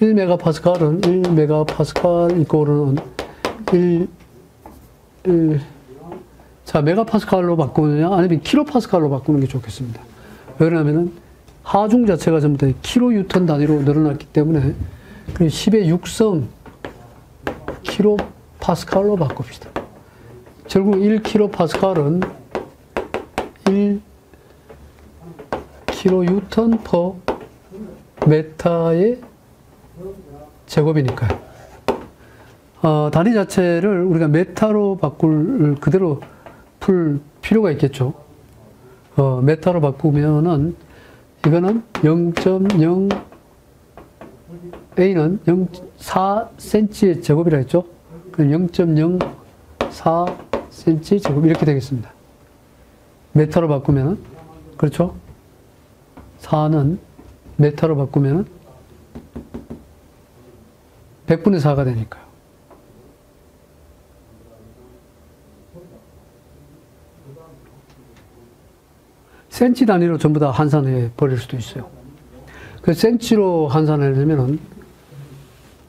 1메가파스칼은 1메가파스칼 이꼬르는 1, 1, 자, 메가파스칼로 바꾸느냐, 아니면 킬로파스칼로 바꾸는 게 좋겠습니다. 왜냐하면은 하중 자체가 전부 다 킬로 뉴턴 단위로 늘어났기 때문에 그 10의 6승 킬로파스칼로 바꿉시다. 결국 1킬로파스칼은 1 킬로 뉴턴 per 메타의 제곱이니까요. 어, 단위 자체를 우리가 메타로 바꿀 그대로 풀 필요가 있겠죠. 어, 메타로 바꾸면은 이거는 0.0 A는 0.4cm의 제곱이라 했죠. 그럼 0.04cm 제곱 이렇게 되겠습니다. 메타로 바꾸면은 그렇죠? 4는 메타로 바꾸면은 100분의 4가 되니까요. 센치 단위로 전부 다 환산해 버릴 수도 있어요. 그 센치로 환산을 하면은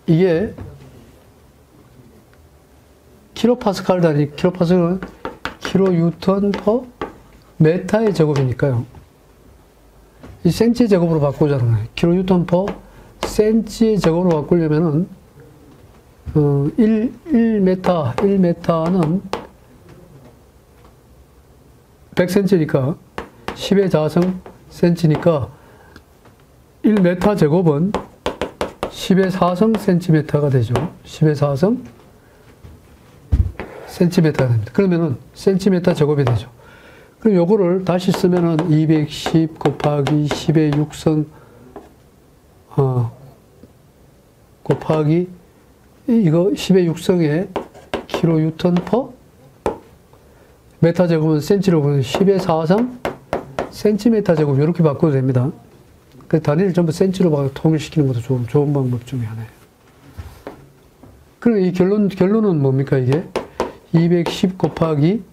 이게 킬로파스칼 단위, 킬로파스칼은 킬로 뉴턴 per 메타의 제곱이니까요. 이 센치 제곱으로 바꾸잖아요. 킬로 뉴턴 per 센치 제곱으로 바꾸려면은 어, 1, 1m, 1m는 100cm니까 10의 4승 센치니까 1m 제곱은 10의 4승 센티미터가 되죠. 10의 4승 센티미터가 됩니다. 그러면은 센티미터 제곱이 되죠. 그럼 요거를 다시 쓰면은 210 곱하기 10의 6승 어, 곱하기 이거 10의 6승에 킬로 뉴턴 per 메타 제곱은 센치로 보면 10의 4승 센티미터 제곱 이렇게 바꿔도 됩니다. 그 단위를 전부 센치로 바 통일시키는 것도 좋은, 좋은 방법 중에 하나예요. 그럼 이 결론, 결론은 뭡니까, 이게? 210 곱하기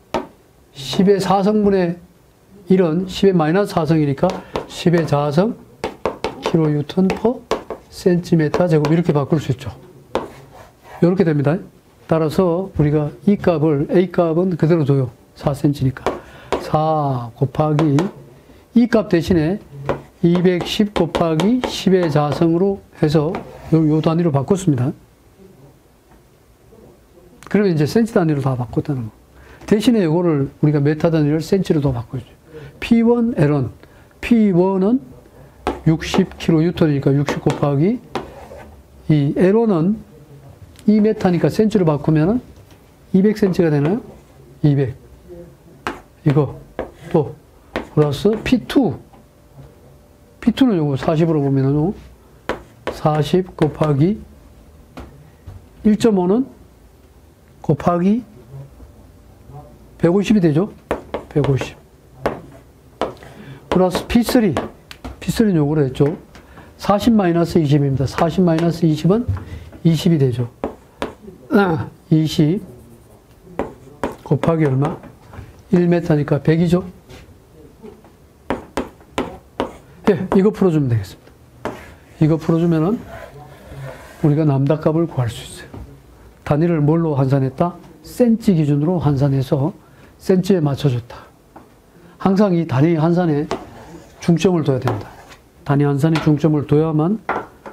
10의 4성분의 1은 10의 마이너스 4성이니까 10의 자성 킬로 뉴턴 퍼 센티미터 제곱 이렇게 바꿀 수 있죠. 이렇게 됩니다. 따라서 우리가 이 값을 A 값은 그대로 둬요. 4cm니까 4 곱하기 이 값 대신에 210 곱하기 10의 자성으로 해서 요, 요 단위로 바꿨습니다. 그러면 이제 센치 단위로 다 바꿨다는 거. 대신에 이거를 우리가 메타 단위를 센치로 더 바꿔줘. P1 L은 P1은 60kN이니까 60 곱하기 이 L1은 2m니까 센치로 바꾸면은 200cm가 되나요? 200. 이거 또 플러스 P2. P2는 요거 40으로 보면은 40 곱하기 1.5는 곱하기 150이 되죠? 150. 플러스 P3. P3는 요거로 했죠. 40 마이너스 20입니다. 40 마이너스 20은 20이 되죠. 20 곱하기 얼마? 1m니까 100이죠? 예, 이거 풀어주면 되겠습니다. 이거 풀어주면은 우리가 남다값을 구할 수 있어요. 단위를 뭘로 환산했다? 센치 기준으로 환산해서 센치에 맞춰줬다. 항상 이 단위 환산에 중점을 둬야 된다. 단위 환산에 중점을 둬야만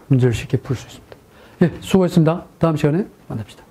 문제를 쉽게 풀 수 있습니다. 예, 수고했습니다. 다음 시간에 만납시다.